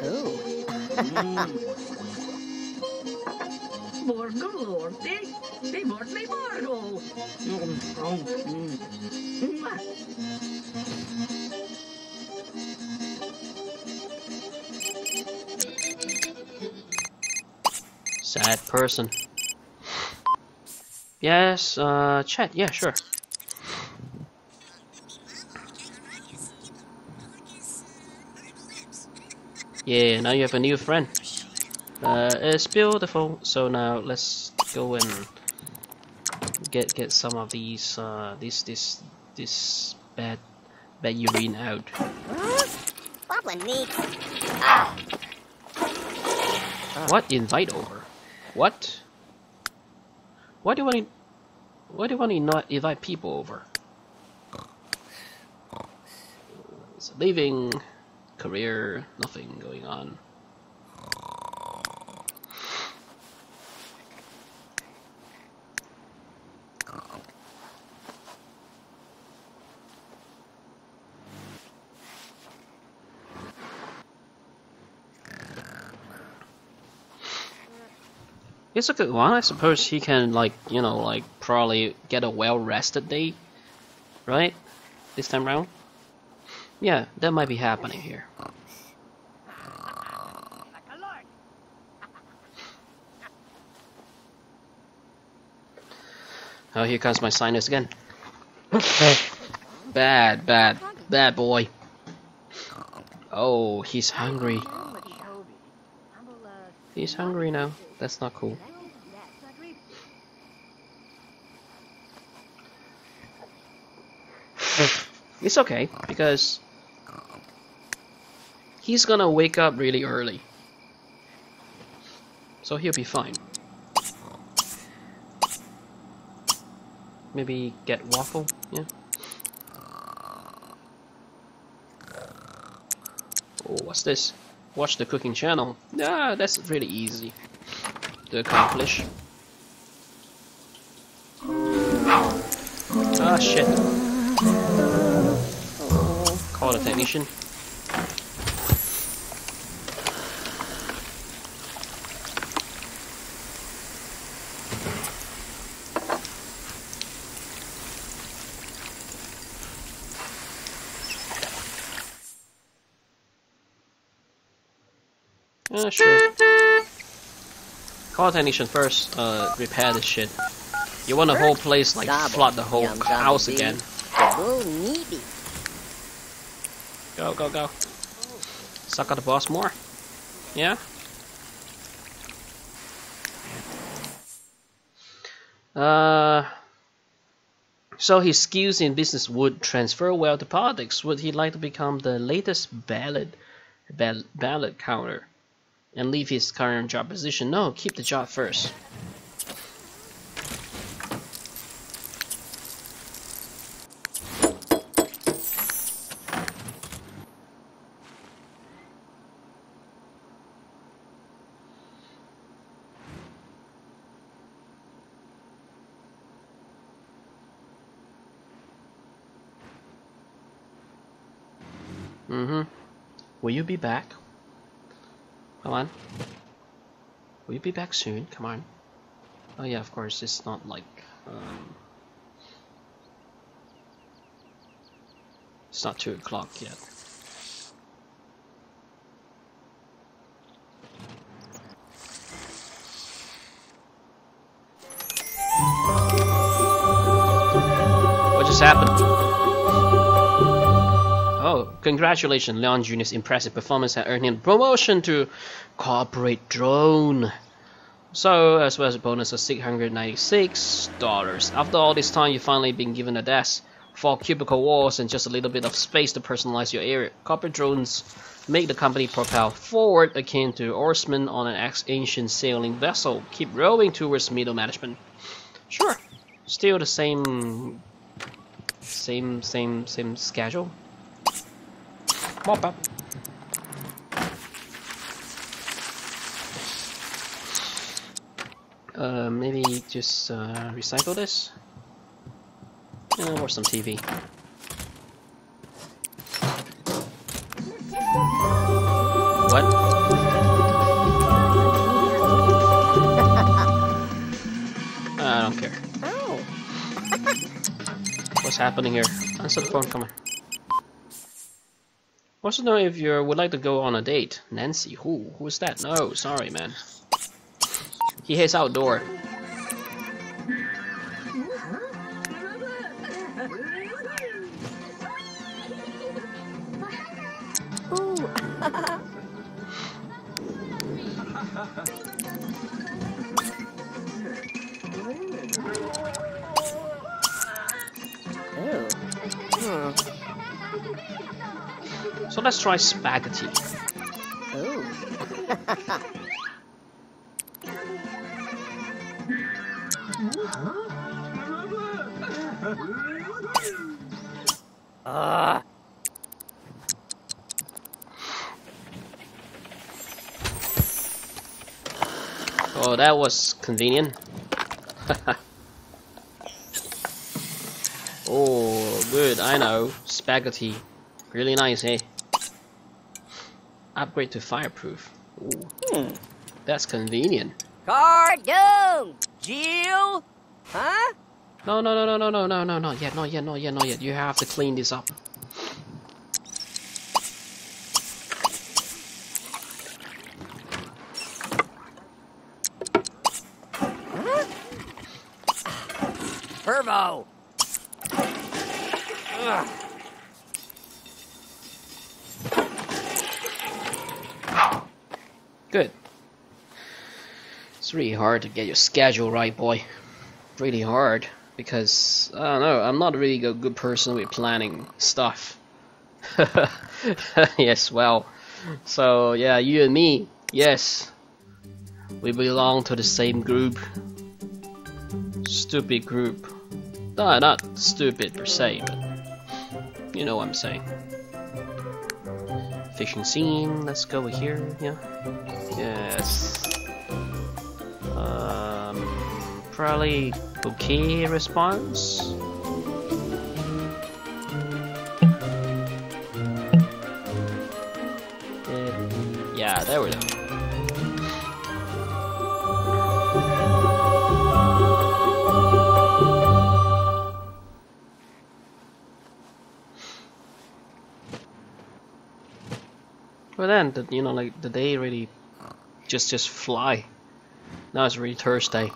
Oh. Borgo Lordi, det vart mig Borgo. Sad person. Yes, uh, chat, yeah, sure. Yeah, now you have a new friend. Uh, it's beautiful. So now let's go and get get some of these uh this this this bad bad urine out. Needs. What invite over? What? Why do you want to? Why do you want to not invite people over? It's a living career, nothing going on. It's a good one. I suppose he can, like, you know, like, probably get a well-rested day, right? This time round? Yeah, that might be happening here. Oh, here comes my sinus again. bad, bad, bad boy. Oh, he's hungry. He's hungry now. That's not cool. It's okay, because he's gonna wake up really early. So he'll be fine. Maybe get waffle, yeah. Oh, what's this? Watch the cooking channel. Yeah, that's really easy to accomplish. Ah, shit. Call the technician. Yeah, sure. Technician first, uh, repair this shit. You want the whole place like flood the whole house again. Go, go, go. Suck out the boss more. Yeah? Uh, so his skills in business would transfer well to politics. Would he like to become the latest ballot ball, ballot counter and leave his current job position? No, keep the job first. Mm-hmm. Will you be back? Come on. Will you be back soon? Come on. Oh yeah, of course, it's not like, um... It's not 2 o'clock yet. What just happened? Congratulations, Leon Jr.'s impressive performance has earned him promotion to corporate drone. So, as well as a bonus of $696. After all this time, you've finally been given a desk, four cubicle walls, and just a little bit of space to personalize your area. Corporate drones make the company propel forward akin to oarsmen on an ancient sailing vessel. Keep rowing towards middle management. Sure. Still the same... Same, same, same schedule. Mop up. Uh, maybe just uh, recycle this. And watch some TV. What? I don't care. Oh, What's happening here? Answer the phone, come on. Wants to know if you would like to go on a date. Nancy, who? Who's that? No, sorry, man. He hates outdoor. Oh. Hmm. So let's try spaghetti. Oh. Ah. Oh, that was convenient. oh, good, I know. Spaghetti. Really nice, eh? Upgrade to fireproof. Ooh, Hmm. that's convenient. Cardoon! Jill? Huh? No, no, no, no, no, no, no, no, not yet, not yet, not yet, not yet. You have to clean this up. Pervo! Good. It's really hard to get your schedule right, boy. Really hard because I don't know. I'm not really a good person with planning stuff. yes, well, so yeah, you and me, yes, we belong to the same group. Stupid group. No, not stupid per se, but you know what I'm saying. Fishing scene. Let's go over here. Yeah. Yes. Probably okay response. Yeah, there we go. Well then, the, you know, like the day really just just fly. Now it's really Thursday.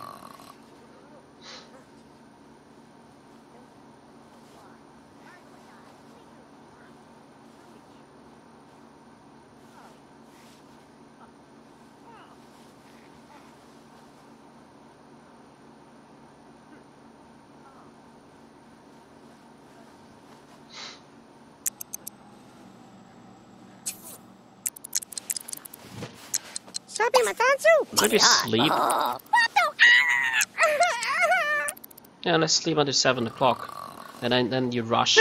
Maybe sleep. Yeah, let's sleep until seven o'clock, and then then you rush.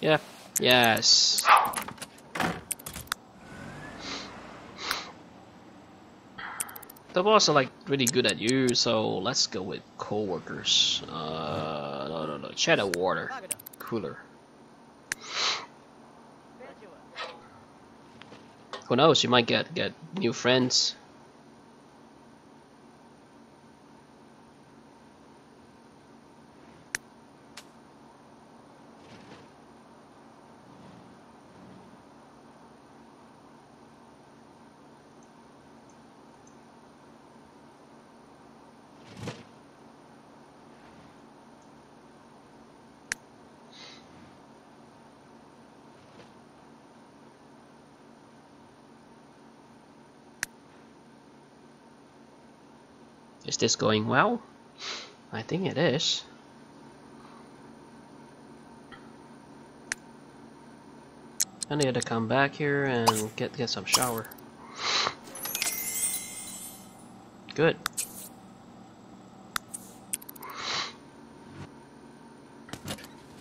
Yeah. Yes. The boss are like really good at you, so let's go with co-workers. Uh, no, no, no. Shadow water cooler. Who knows? You might get get new friends. Is this going well? I think it is. I need to come back here and get get some shower. Good.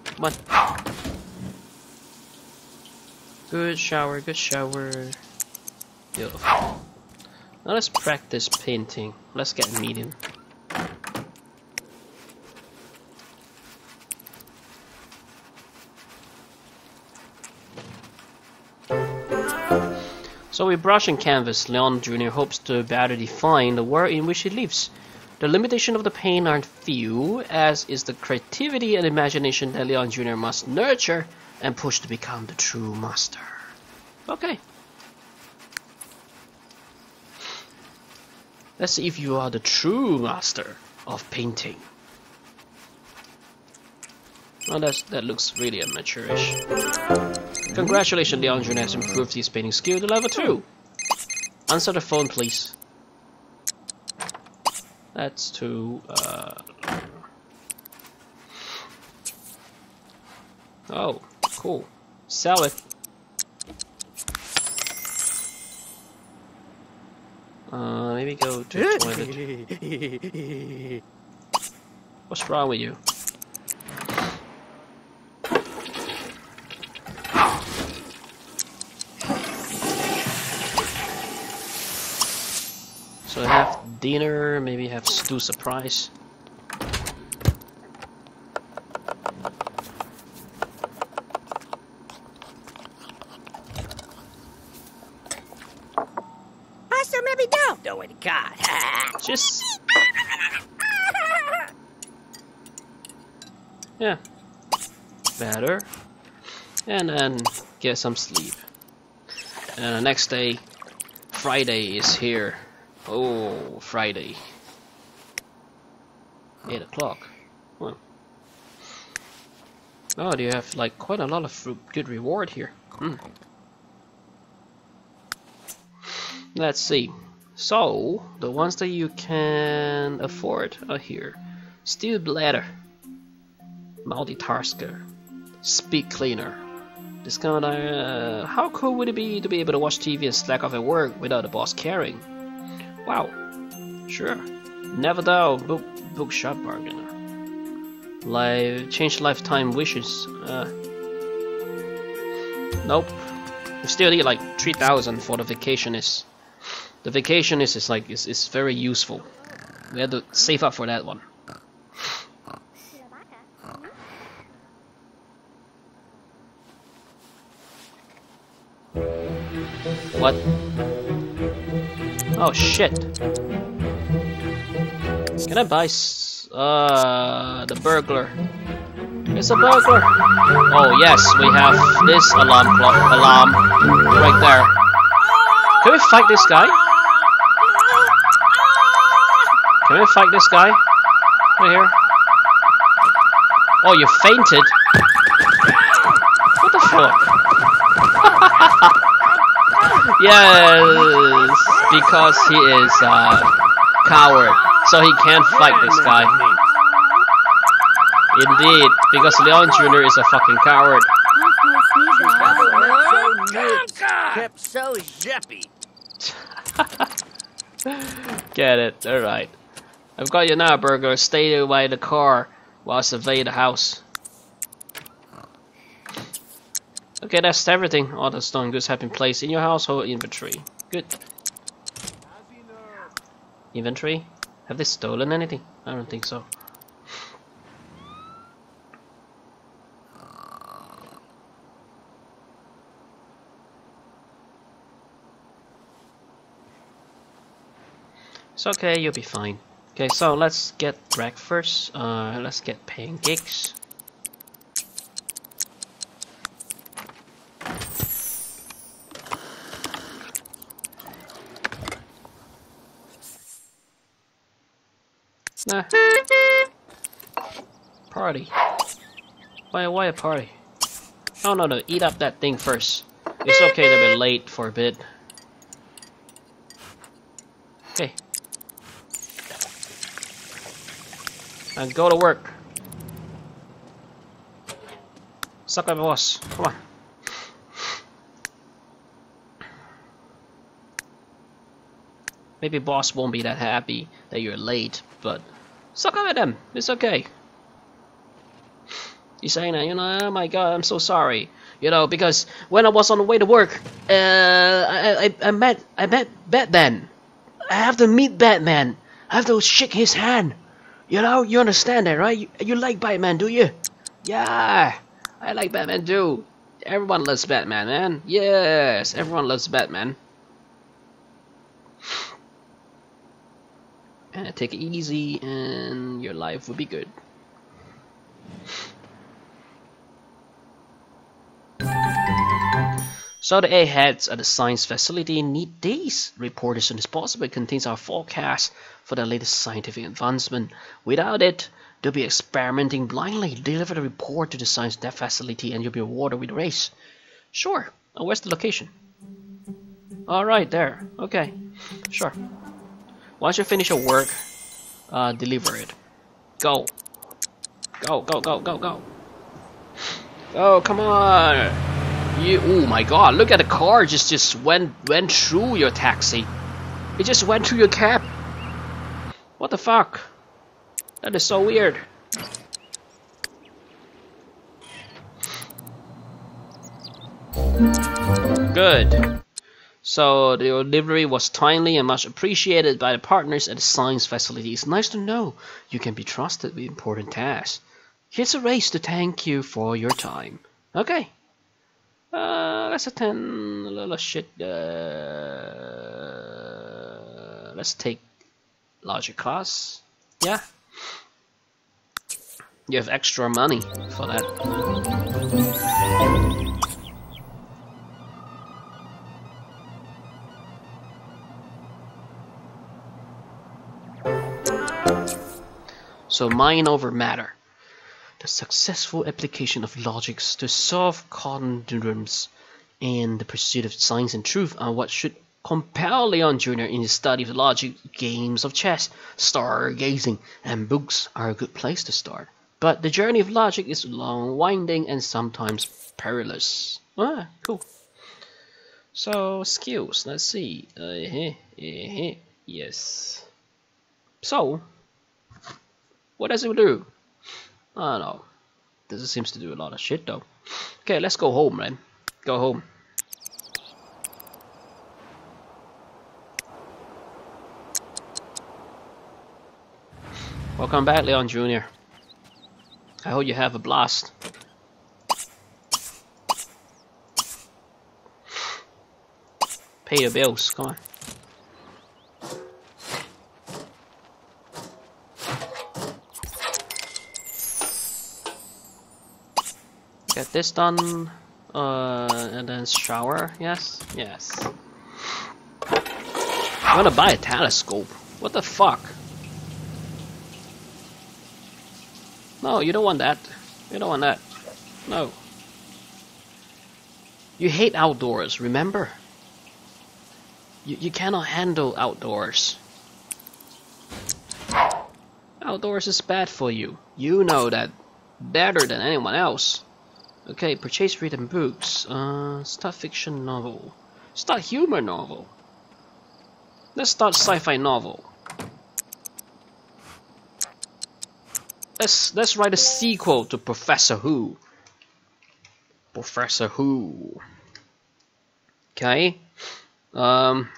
Come on. Good shower, good shower. Beautiful. Now let's practice painting. Let's get medium. So with brush and canvas, Leon Jr. hopes to better define the world in which he lives. The limitation of the paint aren't few, as is the creativity and imagination that Leon Jr. must nurture and push to become the true master. Okay. Let's see if you are the true master of painting. Oh, that's, that looks really amateurish. Congratulations, Leon Jr. has improved his painting skill to level 2. Answer the phone, please. That's to, uh... Oh, cool. Sell it. Uh, maybe go to the toilet. What's wrong with you? So I have dinner, maybe have stew surprise. Pastor, maybe don't. Don't wait, God. Just yeah, better, and then get some sleep. And the next day, Friday is here. Oh, Friday, eight o'clock. Huh. Oh, do you have like quite a lot of good reward here? Hmm. Let's see. So, the ones that you can afford are here. Steel Bladder, Multitasker, Speed Cleaner. This kind of, uh, how cool would it be to be able to watch TV and slack off at work without the boss caring? Wow, sure. Never dull book bookshop bargainer. Life change lifetime wishes. Uh, nope. You still need like three thousand for the vacationist. The vacationist is like is is very useful. We had to save up for that one. What? Oh shit. Can I buy uh the burglar? It's a burglar. Oh yes, we have this alarm clock alarm right there. Can we fight this guy? Can we fight this guy? Right here. Oh, you fainted. What the fuck? yes, because he is a coward, so he can't fight this guy. Indeed, because Leon Jr. is a fucking coward. Kept so zippy. Get it, alright. I've got you now, Burger. Stay by the car while I survey the house. Okay, that's everything. All the stone goods have been placed in your household inventory. Good. Inventory? Have they stolen anything? I don't think so. It's okay, you'll be fine. Okay, so let's get breakfast. Uh, let's get pancakes. Nah. Party. Why, why a party? Oh no, no, eat up that thing first. It's okay to be late for a bit. Okay. And go to work. Suck up, boss. Come on. Maybe boss won't be that happy that you're late, but suck up at him. It's okay. You're saying that, you know, oh my god, I'm so sorry. You know, because when I was on the way to work, uh, I, I, I met, I met Batman. I have to meet Batman. I have to shake his hand. You know, you understand that, right? You, you like Batman, do you? Yeah, I like Batman too. Everyone loves Batman, man. Yes, everyone loves Batman. And take it easy, and your life will be good. So the airheads at the science facility need these report as soon as possible. It contains our forecast for the latest scientific advancement. Without it, they'll be experimenting blindly. Deliver the report to the science facility and you'll be rewarded with a race. Sure. Oh, where's the location? Alright, there. Okay. Sure. Once you finish your work, uh, deliver it. Go. Go, go, go, go, go. Oh, come on. You, oh my god, look at the car just just went went through your taxi. It just went through your cab. What the fuck? That is so weird. Good. So the delivery was timely and much appreciated by the partners at the science facility. It's nice to know you can be trusted with important tasks. Here's a race to thank you for your time. Okay. Uh, let's attend a little shit. Uh, let's take logic class. Yeah. You have extra money for that. So mind over matter. The successful application of logics to solve conundrums and the pursuit of science and truth are what should compel Leon Jr. in his study of logic, games of chess, stargazing, and books are a good place to start. But the journey of logic is long, winding, and sometimes perilous. Ah, cool. So, skills, let's see. Uh -huh, uh -huh. Yes. So, what does it do? I don't know. This seems to do a lot of shit though. Okay, let's go home, man. Go home. Welcome back, Leon Jr. I hope you have a blast. Pay your bills, come on. Get this done, uh, and then shower, yes? Yes. I'm gonna buy a telescope. What the fuck? No, you don't want that. You don't want that. No. You hate outdoors, remember? You, you cannot handle outdoors. Outdoors is bad for you. You know that better than anyone else. Okay, purchase written books. Uh, start fiction novel. Start humor novel. Let's start sci-fi novel. Let's let's write a sequel to Professor Who. Professor Who. Okay. Um,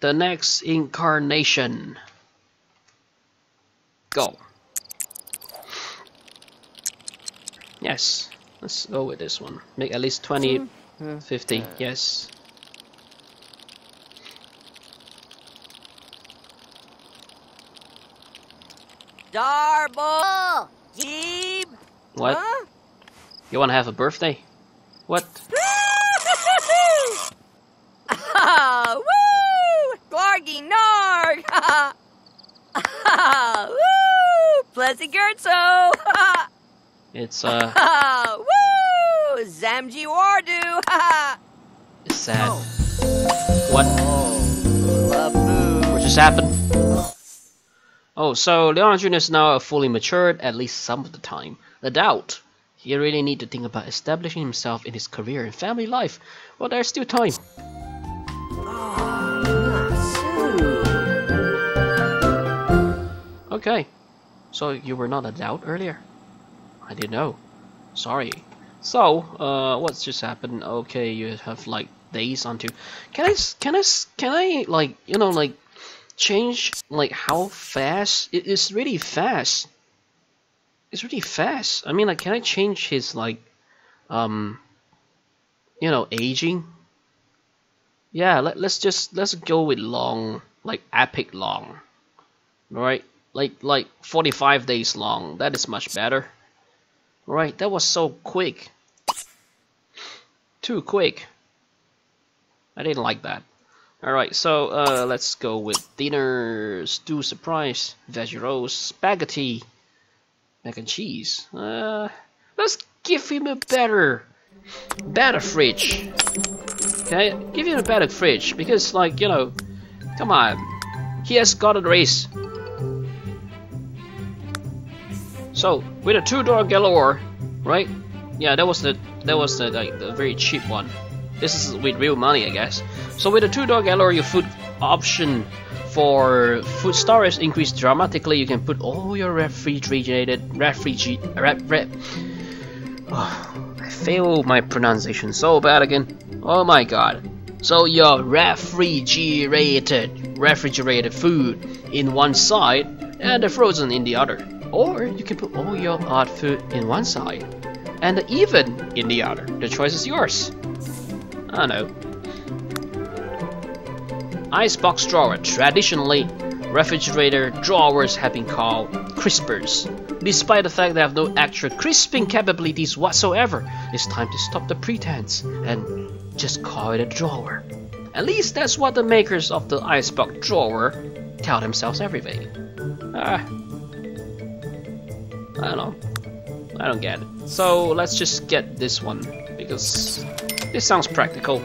the next incarnation. Go. Yes. Let's go with this one. Make at least 20, 50, yes. Darbo! Jeeb! What? Huh? You wanna have a birthday? What? Ah, woo! Gorgy Narg! Ah, woo! Pleasant Gertzo! It's, uh, Ah, woo! Zamji Wardu! it's sad. What? Love. What just happened? Oh, so Leon Jr. is now fully matured, at least some of the time. A doubt. He really need to think about establishing himself in his career and family life. Well, there's still time. Okay. So you were not a doubt earlier? I didn't know. Sorry. So, uh, what's just happened? Okay, you have like days onto. Can I? Can I? Can I like you know like change like how fast? It is really fast. It's really fast. I mean, like, can I change his like, um, you know, aging? Yeah, let, let's just let's go with long, like epic long, right? Like like 45 days long. That is much better. Right, that was so quick. Too quick. I didn't like that. Alright, so uh, let's go with dinner, stew surprise, veggie roast, spaghetti, mac and cheese. Uh, let's give him a better, better fridge. Okay, give him a better fridge because, like, you know, come on, he has got a race. So with a two-door galore, right? Yeah, that was the that was the like the very cheap one. This is with real money, I guess. So with a two-door galore, your food option for food storage increased dramatically. You can put all your refrigerated refrigerated rep. Oh, I fail my pronunciation so bad again. Oh my god. So your refrigerated refrigerated food in one side and the frozen in the other. Or you can put all your hot food in one side and even in the other. The choice is yours. I know. Icebox drawer. Traditionally, refrigerator drawers have been called crispers. Despite the fact they have no actual crisping capabilities whatsoever, it's time to stop the pretense and just call it a drawer. At least that's what the makers of the icebox drawer tell themselves every day. Ah, I don't know. I don't get it. So let's just get this one because this sounds practical.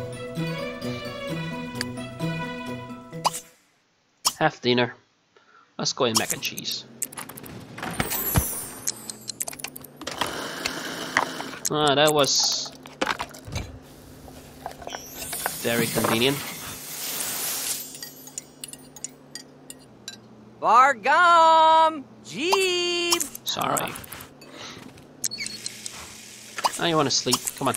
Half dinner. Let's go in mac and cheese. Ah, that was very convenient. Bargum! Jeep! Sorry. Oh, you want to sleep? Come on.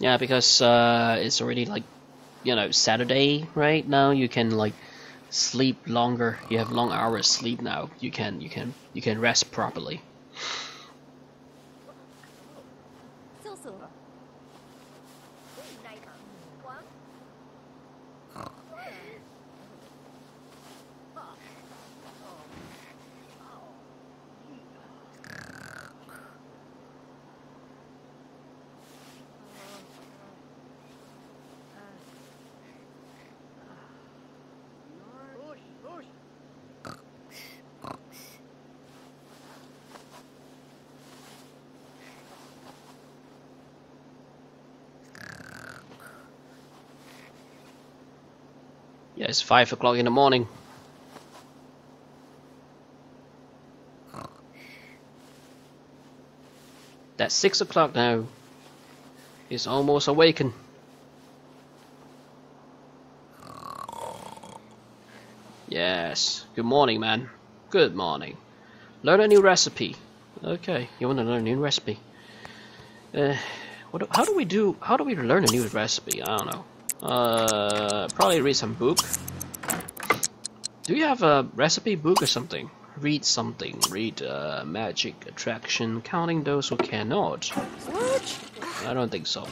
Yeah, because uh, it's already like, you know, Saturday right now. You can like sleep longer. You have long hours sleep now. You can you can you can rest properly. Yeah, it's five o'clock in the morning. That's six o'clock now. He's almost awakened. Yes. Good morning, man. Good morning. Learn a new recipe. Okay, you want to learn a new recipe. Uh, what? How do we do? How do we learn a new recipe? I don't know. Uh, probably read some book. Do you have a recipe book or something? Read something. Read uh, magic attraction, counting those who cannot. What? I don't think so.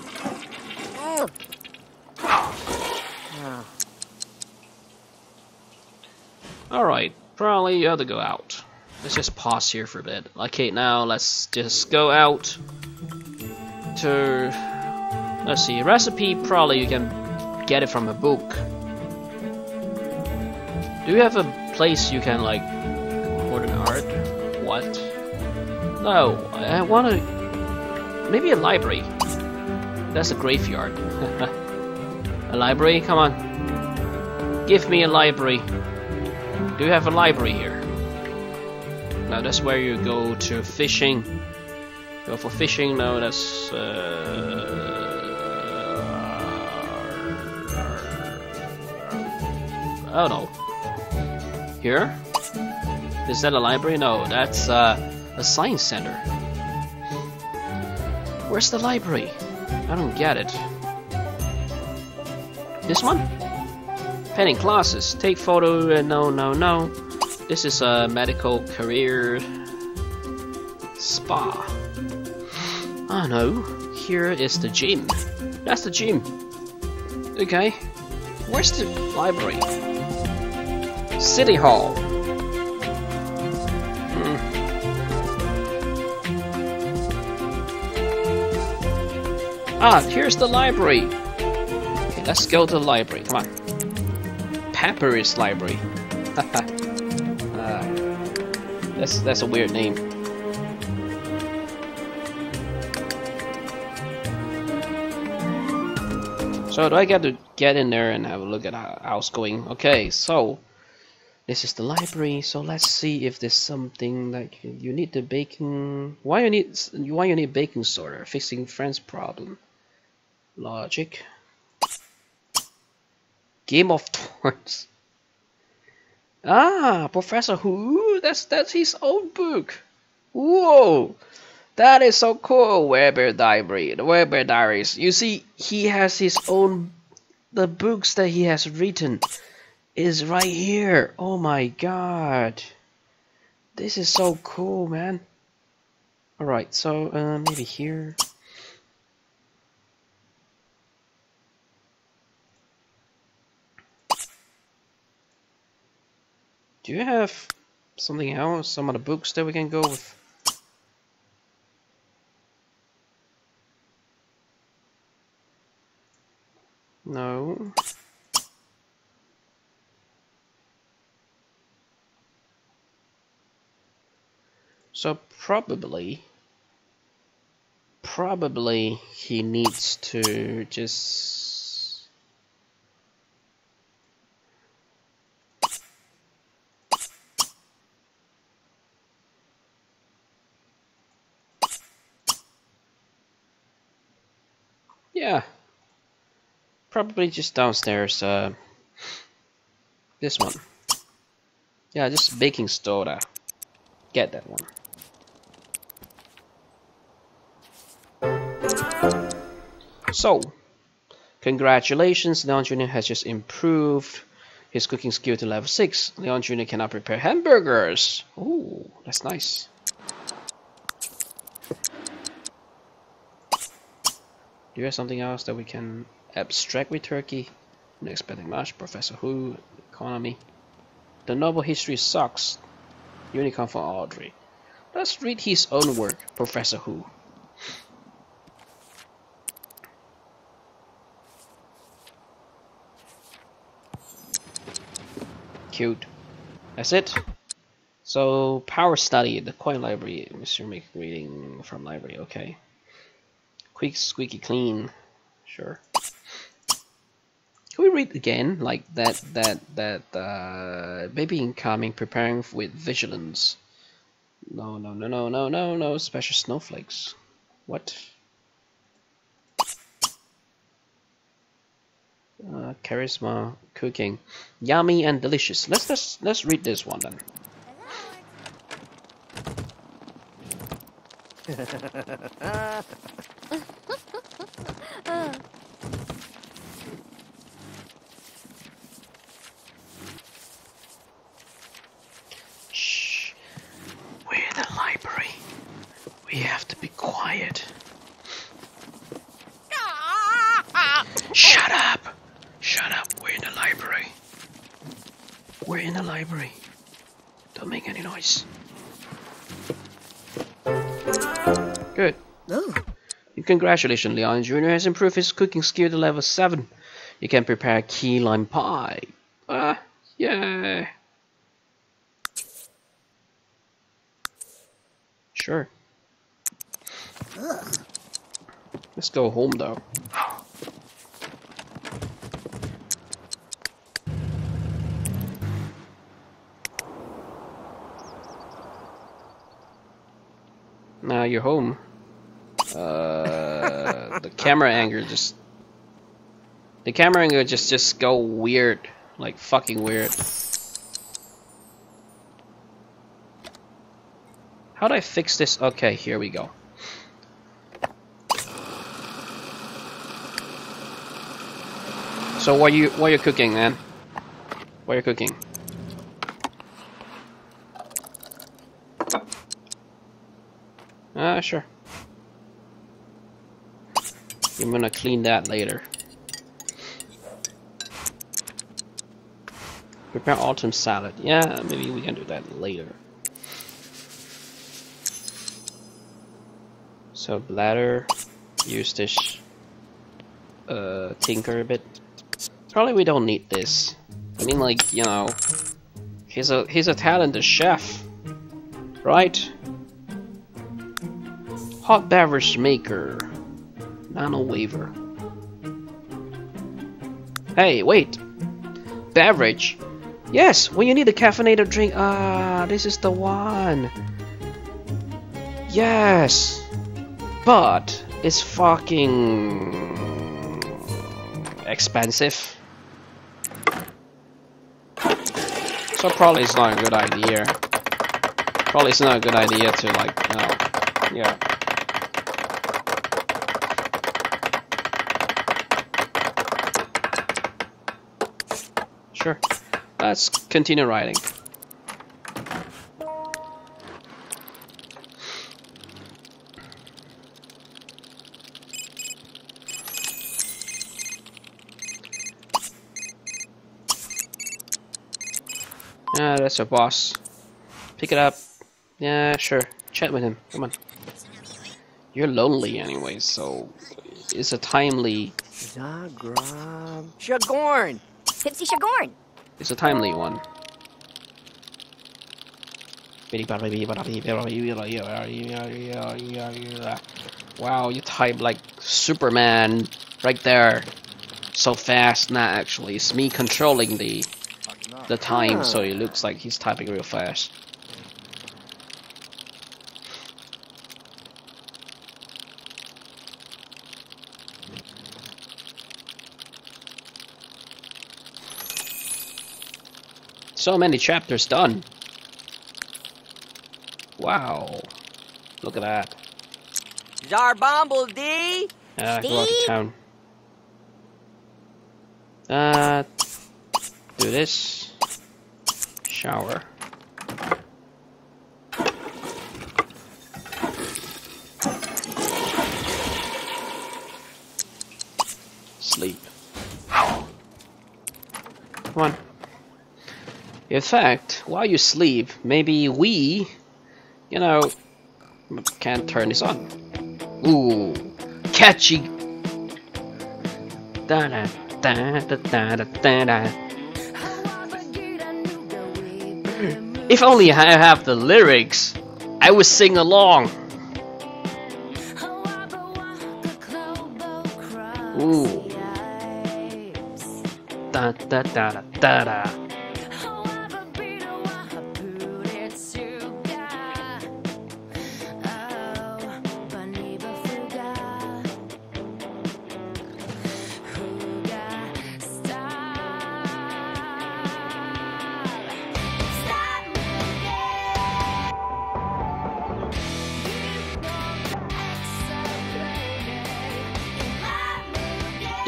Alright, probably you have to go out. Let's just pause here for a bit. Okay, now let's just go out to... Let's see, recipe probably you can get it from a book. Do you have a place you can like order art? What? No, I want to... Maybe a library. That's a graveyard. a library? Come on. Give me a library. Do you have a library here? Now that's where you go to fishing. Go for fishing? No, that's... Uh... Oh no. Here? Is that a library? No, that's uh, a science center. Where's the library? I don't get it. This one? Pending classes. Take photo. Uh, no, no, no. This is a medical career spa. Oh no. Here is the gym. That's the gym. Okay. Where's the library? City Hall. Hmm. Ah, here's the library. Okay, let's go to the library. Come on. Papyrus Library. uh, that's that's a weird name. So do I get to get in there and have a look at how, how it's going? Okay, so this is the library. So let's see if there's something like you need the baking. Why you need why you need baking soda? Fixing friends problem. Logic. Game of Thrones. Ah, Professor Who? That's that's his own book. Whoa, that is so cool. Weber Diary, the Weber Diaries. You see, he has his own. The books that he has written is right here. Oh my god, this is so cool, man. All right, so uh, maybe here. Do you have something else? Some other books that we can go with? No. So probably, probably he needs to just Yeah. Probably just downstairs, uh, this one. Yeah, just baking soda. Get that one. So, congratulations, Leon Jr. has just improved his cooking skill to level 6. Leon Jr. can now prepare hamburgers. Ooh, that's nice. Do you have something else that we can abstract with Turkey? Not expecting much. Professor Who, economy. The noble history sucks. Unicorn for Audrey. Let's read his own work, Professor Who. Cute. That's it. So, power study, the coin library. Mr. Make reading from library, okay. Quick, squeaky clean. Sure. Can we read again? Like that, that, that, uh, baby incoming, preparing with vigilance. No, no, no, no, no, no, no, special snowflakes. What? Uh, charisma, cooking, yummy and delicious. Let's let's let's read this one then. Congratulations, Leon Jr. has improved his cooking skill to level 7. You can prepare key lime pie. Ah, yeah. Sure. Let's go home though. Now you're home. Camera angle just the camera angle just just go weird, like fucking weird. How do I fix this? Okay, here we go. So what you what you cooking, man? What you cooking? Ah, sure. I'm gonna clean that later. Prepare autumn salad. Yeah, maybe we can do that later. So bladder, Eustace, uh, tinker a bit. Probably we don't need this. I mean, like you know, he's a he's a talented chef, right? Hot beverage maker, nano waver. Hey, wait, beverage. Yes, when you need a caffeinated drink. Ah, this is the one. Yes, but it's fucking expensive. So probably it's not a good idea. Probably it's not a good idea to like, yeah. Sure. Let's continue riding. Yeah, that's your boss. Pick it up. Yeah, sure. Chat with him. Come on. You're lonely anyway, so it's a timely. Zagrab. Shagorn. Pipsy Shagorn. It's a timely one. Wow, you type like Superman right there. So fast. Nah, actually, it's me controlling the the time, so it looks like he's typing real fast. So many chapters done. Wow. Look at that. Zarbomble D. Uh, go out to town. Uh, do this. Shower. Sleep. Come on. In fact, while you sleep, maybe we, you know, can turn this on. Ooh, catchy. Da da da da da da da. If only I have the lyrics, I would sing along. Ooh. Da da da da da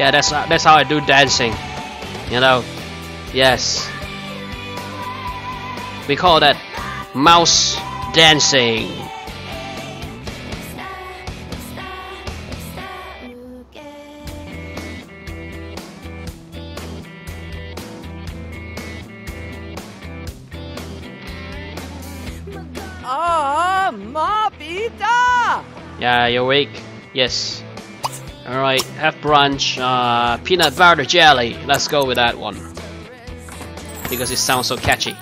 Yeah, that's uh, that's how I do dancing. You know. Yes. We call that mouse dancing. Ah. Yeah, you're awake? Yes. Have brunch, uh, peanut butter jelly. Let's go with that one. Because it sounds so catchy.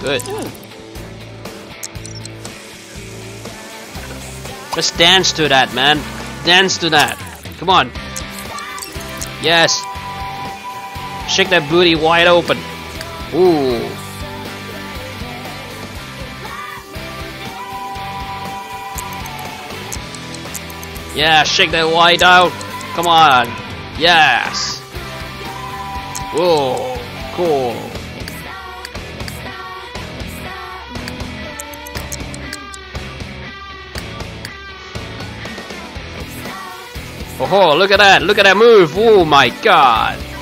Good. Just dance to that, man. Dance to that. Come on. Yes. Shake that booty wide open. Ooh. Yeah, shake that wide out. Come on. Yes. Ooh, cool. Oh, look at that. Look at that move. Oh my god.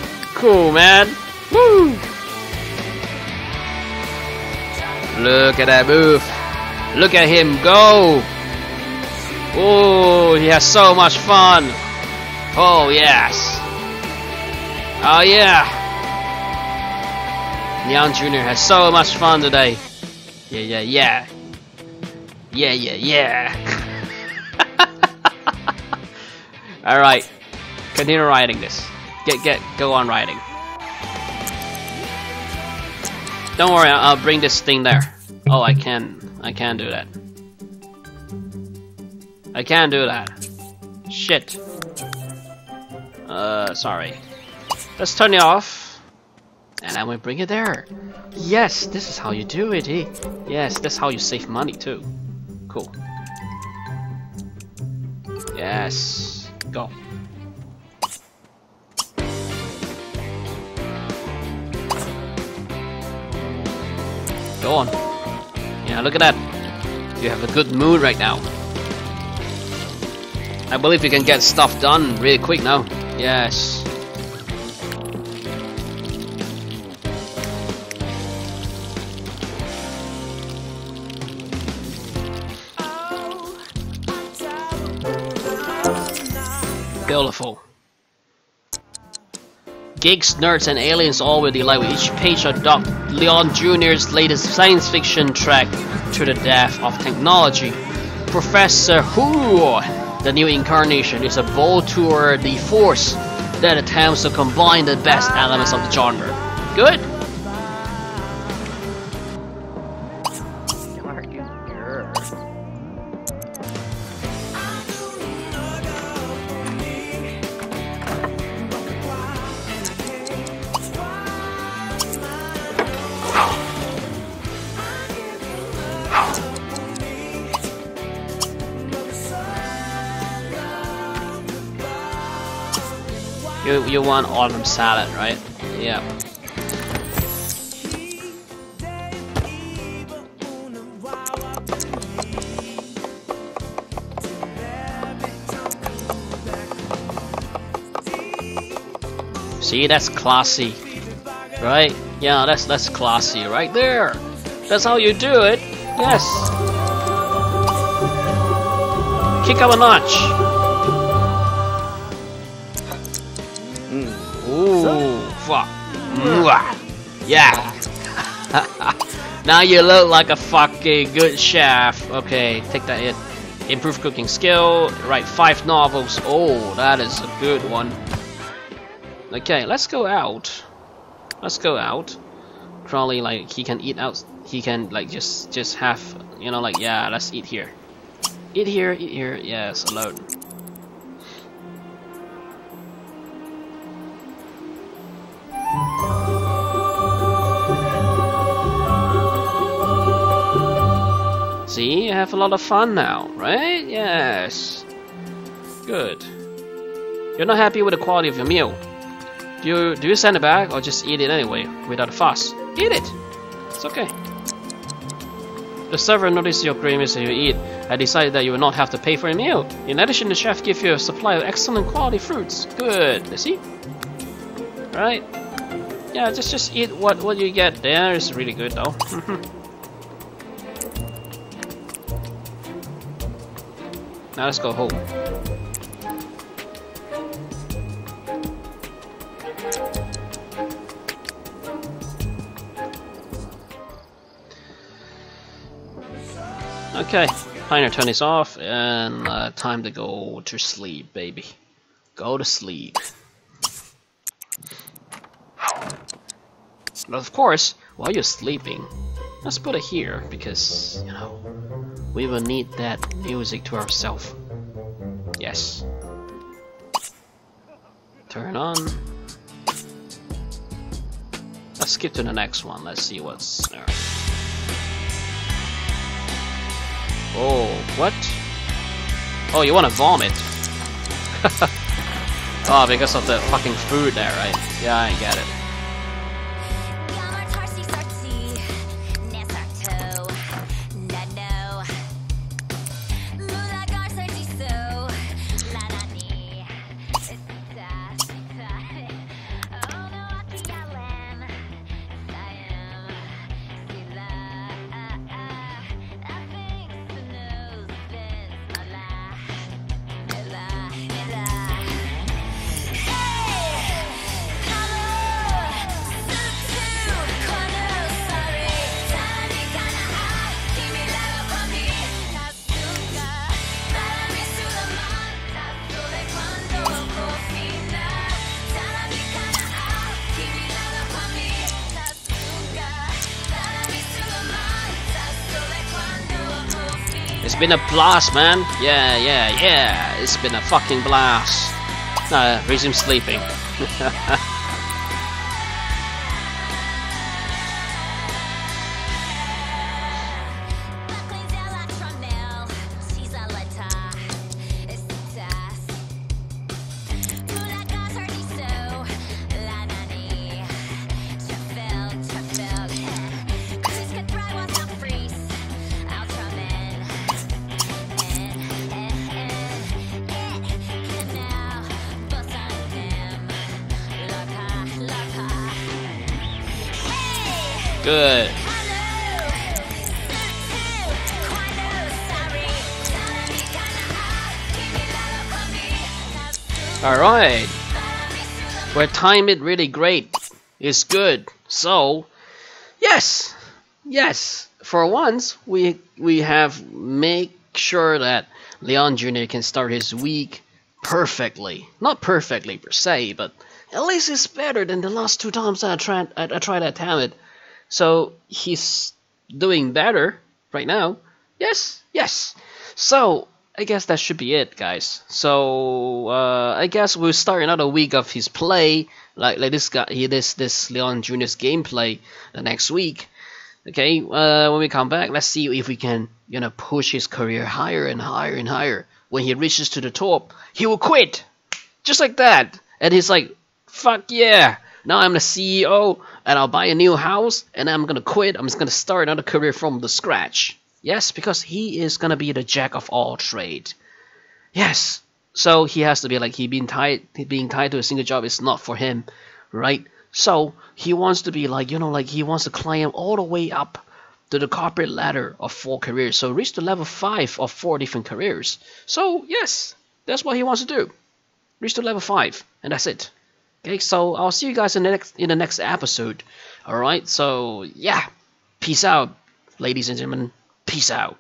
Cool, man. Woo. Look at that move. Look at him go. Oh, he has so much fun. Oh, yes. Oh, yeah. Leon Jr. has so much fun today. Yeah, yeah, yeah. Yeah, yeah, yeah. Alright. Continue riding this. Get, get, go on riding. Don't worry, I'll bring this thing there. Oh, I can, I can do that. I can do that. Shit. Uh, sorry. Let's turn it off. And then we bring it there. Yes, this is how you do it, eh? Yes, that's how you save money too. Cool. Yes. Go. Go on. Yeah, look at that. You have a good mood right now. I believe you can get stuff done really quick now. Yes. Beautiful. Geeks, nerds, and aliens all will delight with each page of Doc Leon Jr.'s latest science fiction track to the death of technology. Professor Who, the new incarnation, is a bold tour de force that attempts to combine the best elements of the genre. Good. You want autumn salad, right? Yeah. See, that's classy, right? Yeah, that's that's classy right there. That's how you do it. Yes. Kick up a notch. Yeah. now you look like a fucking good chef. Okay, take that in. Improve cooking skill. Write five novels. Oh, that is a good one. Okay, let's go out. Let's go out. Crowley, like, he can eat out. He can, like, just just have, you know, like, yeah, let's eat here. Eat here, eat here. Yes, alone. See, you have a lot of fun now, right? Yes. Good. You're not happy with the quality of your meal. Do you do you send it back or just eat it anyway, without a fuss? Eat it. It's okay. The server noticed your grimace as you eat and decided that you will not have to pay for a meal. In addition, the chef gives you a supply of excellent quality fruits. Good. you See? Right? Yeah, just just eat what what you get there is really good though. now let's go home. Okay, to turn this off and uh, time to go to sleep, baby. Go to sleep. But of course, while you're sleeping, let's put it here because, you know, we will need that music to ourselves. Yes. Turn on. Let's skip to the next one. Let's see what's there. Oh, what? Oh, you want to vomit? oh, because of the fucking food there, right? Yeah, I get it. Been a blast, man. Yeah, yeah, yeah. It's been a fucking blast. Uh, resume sleeping. time it really great. It's good. So, yes, yes. For once, we we have make sure that Leon Jr. can start his week perfectly. Not perfectly per se, but at least it's better than the last two times I tried I, I tried attempt it. So he's doing better right now. Yes, yes. So I guess that should be it, guys. So uh, I guess we'll start another week of his play, like like this guy, he this this Leon Jr.'s gameplay the next week. Okay, uh, when we come back, let's see if we can you know push his career higher and higher and higher. When he reaches to the top, he will quit, just like that. And he's like, "Fuck yeah! Now I'm the CEO, and I'll buy a new house, and I'm gonna quit. I'm just gonna start another career from the scratch." Yes, because he is gonna be the jack of all trade. Yes, so he has to be like he being tied, being tied to a single job is not for him, right? So he wants to be like you know like he wants to climb all the way up to the corporate ladder of four careers. So reach the level five of four different careers. So yes, that's what he wants to do. Reach the level five, and that's it. Okay, so I'll see you guys in the next in the next episode. All right, so yeah, peace out, ladies and gentlemen. Peace out.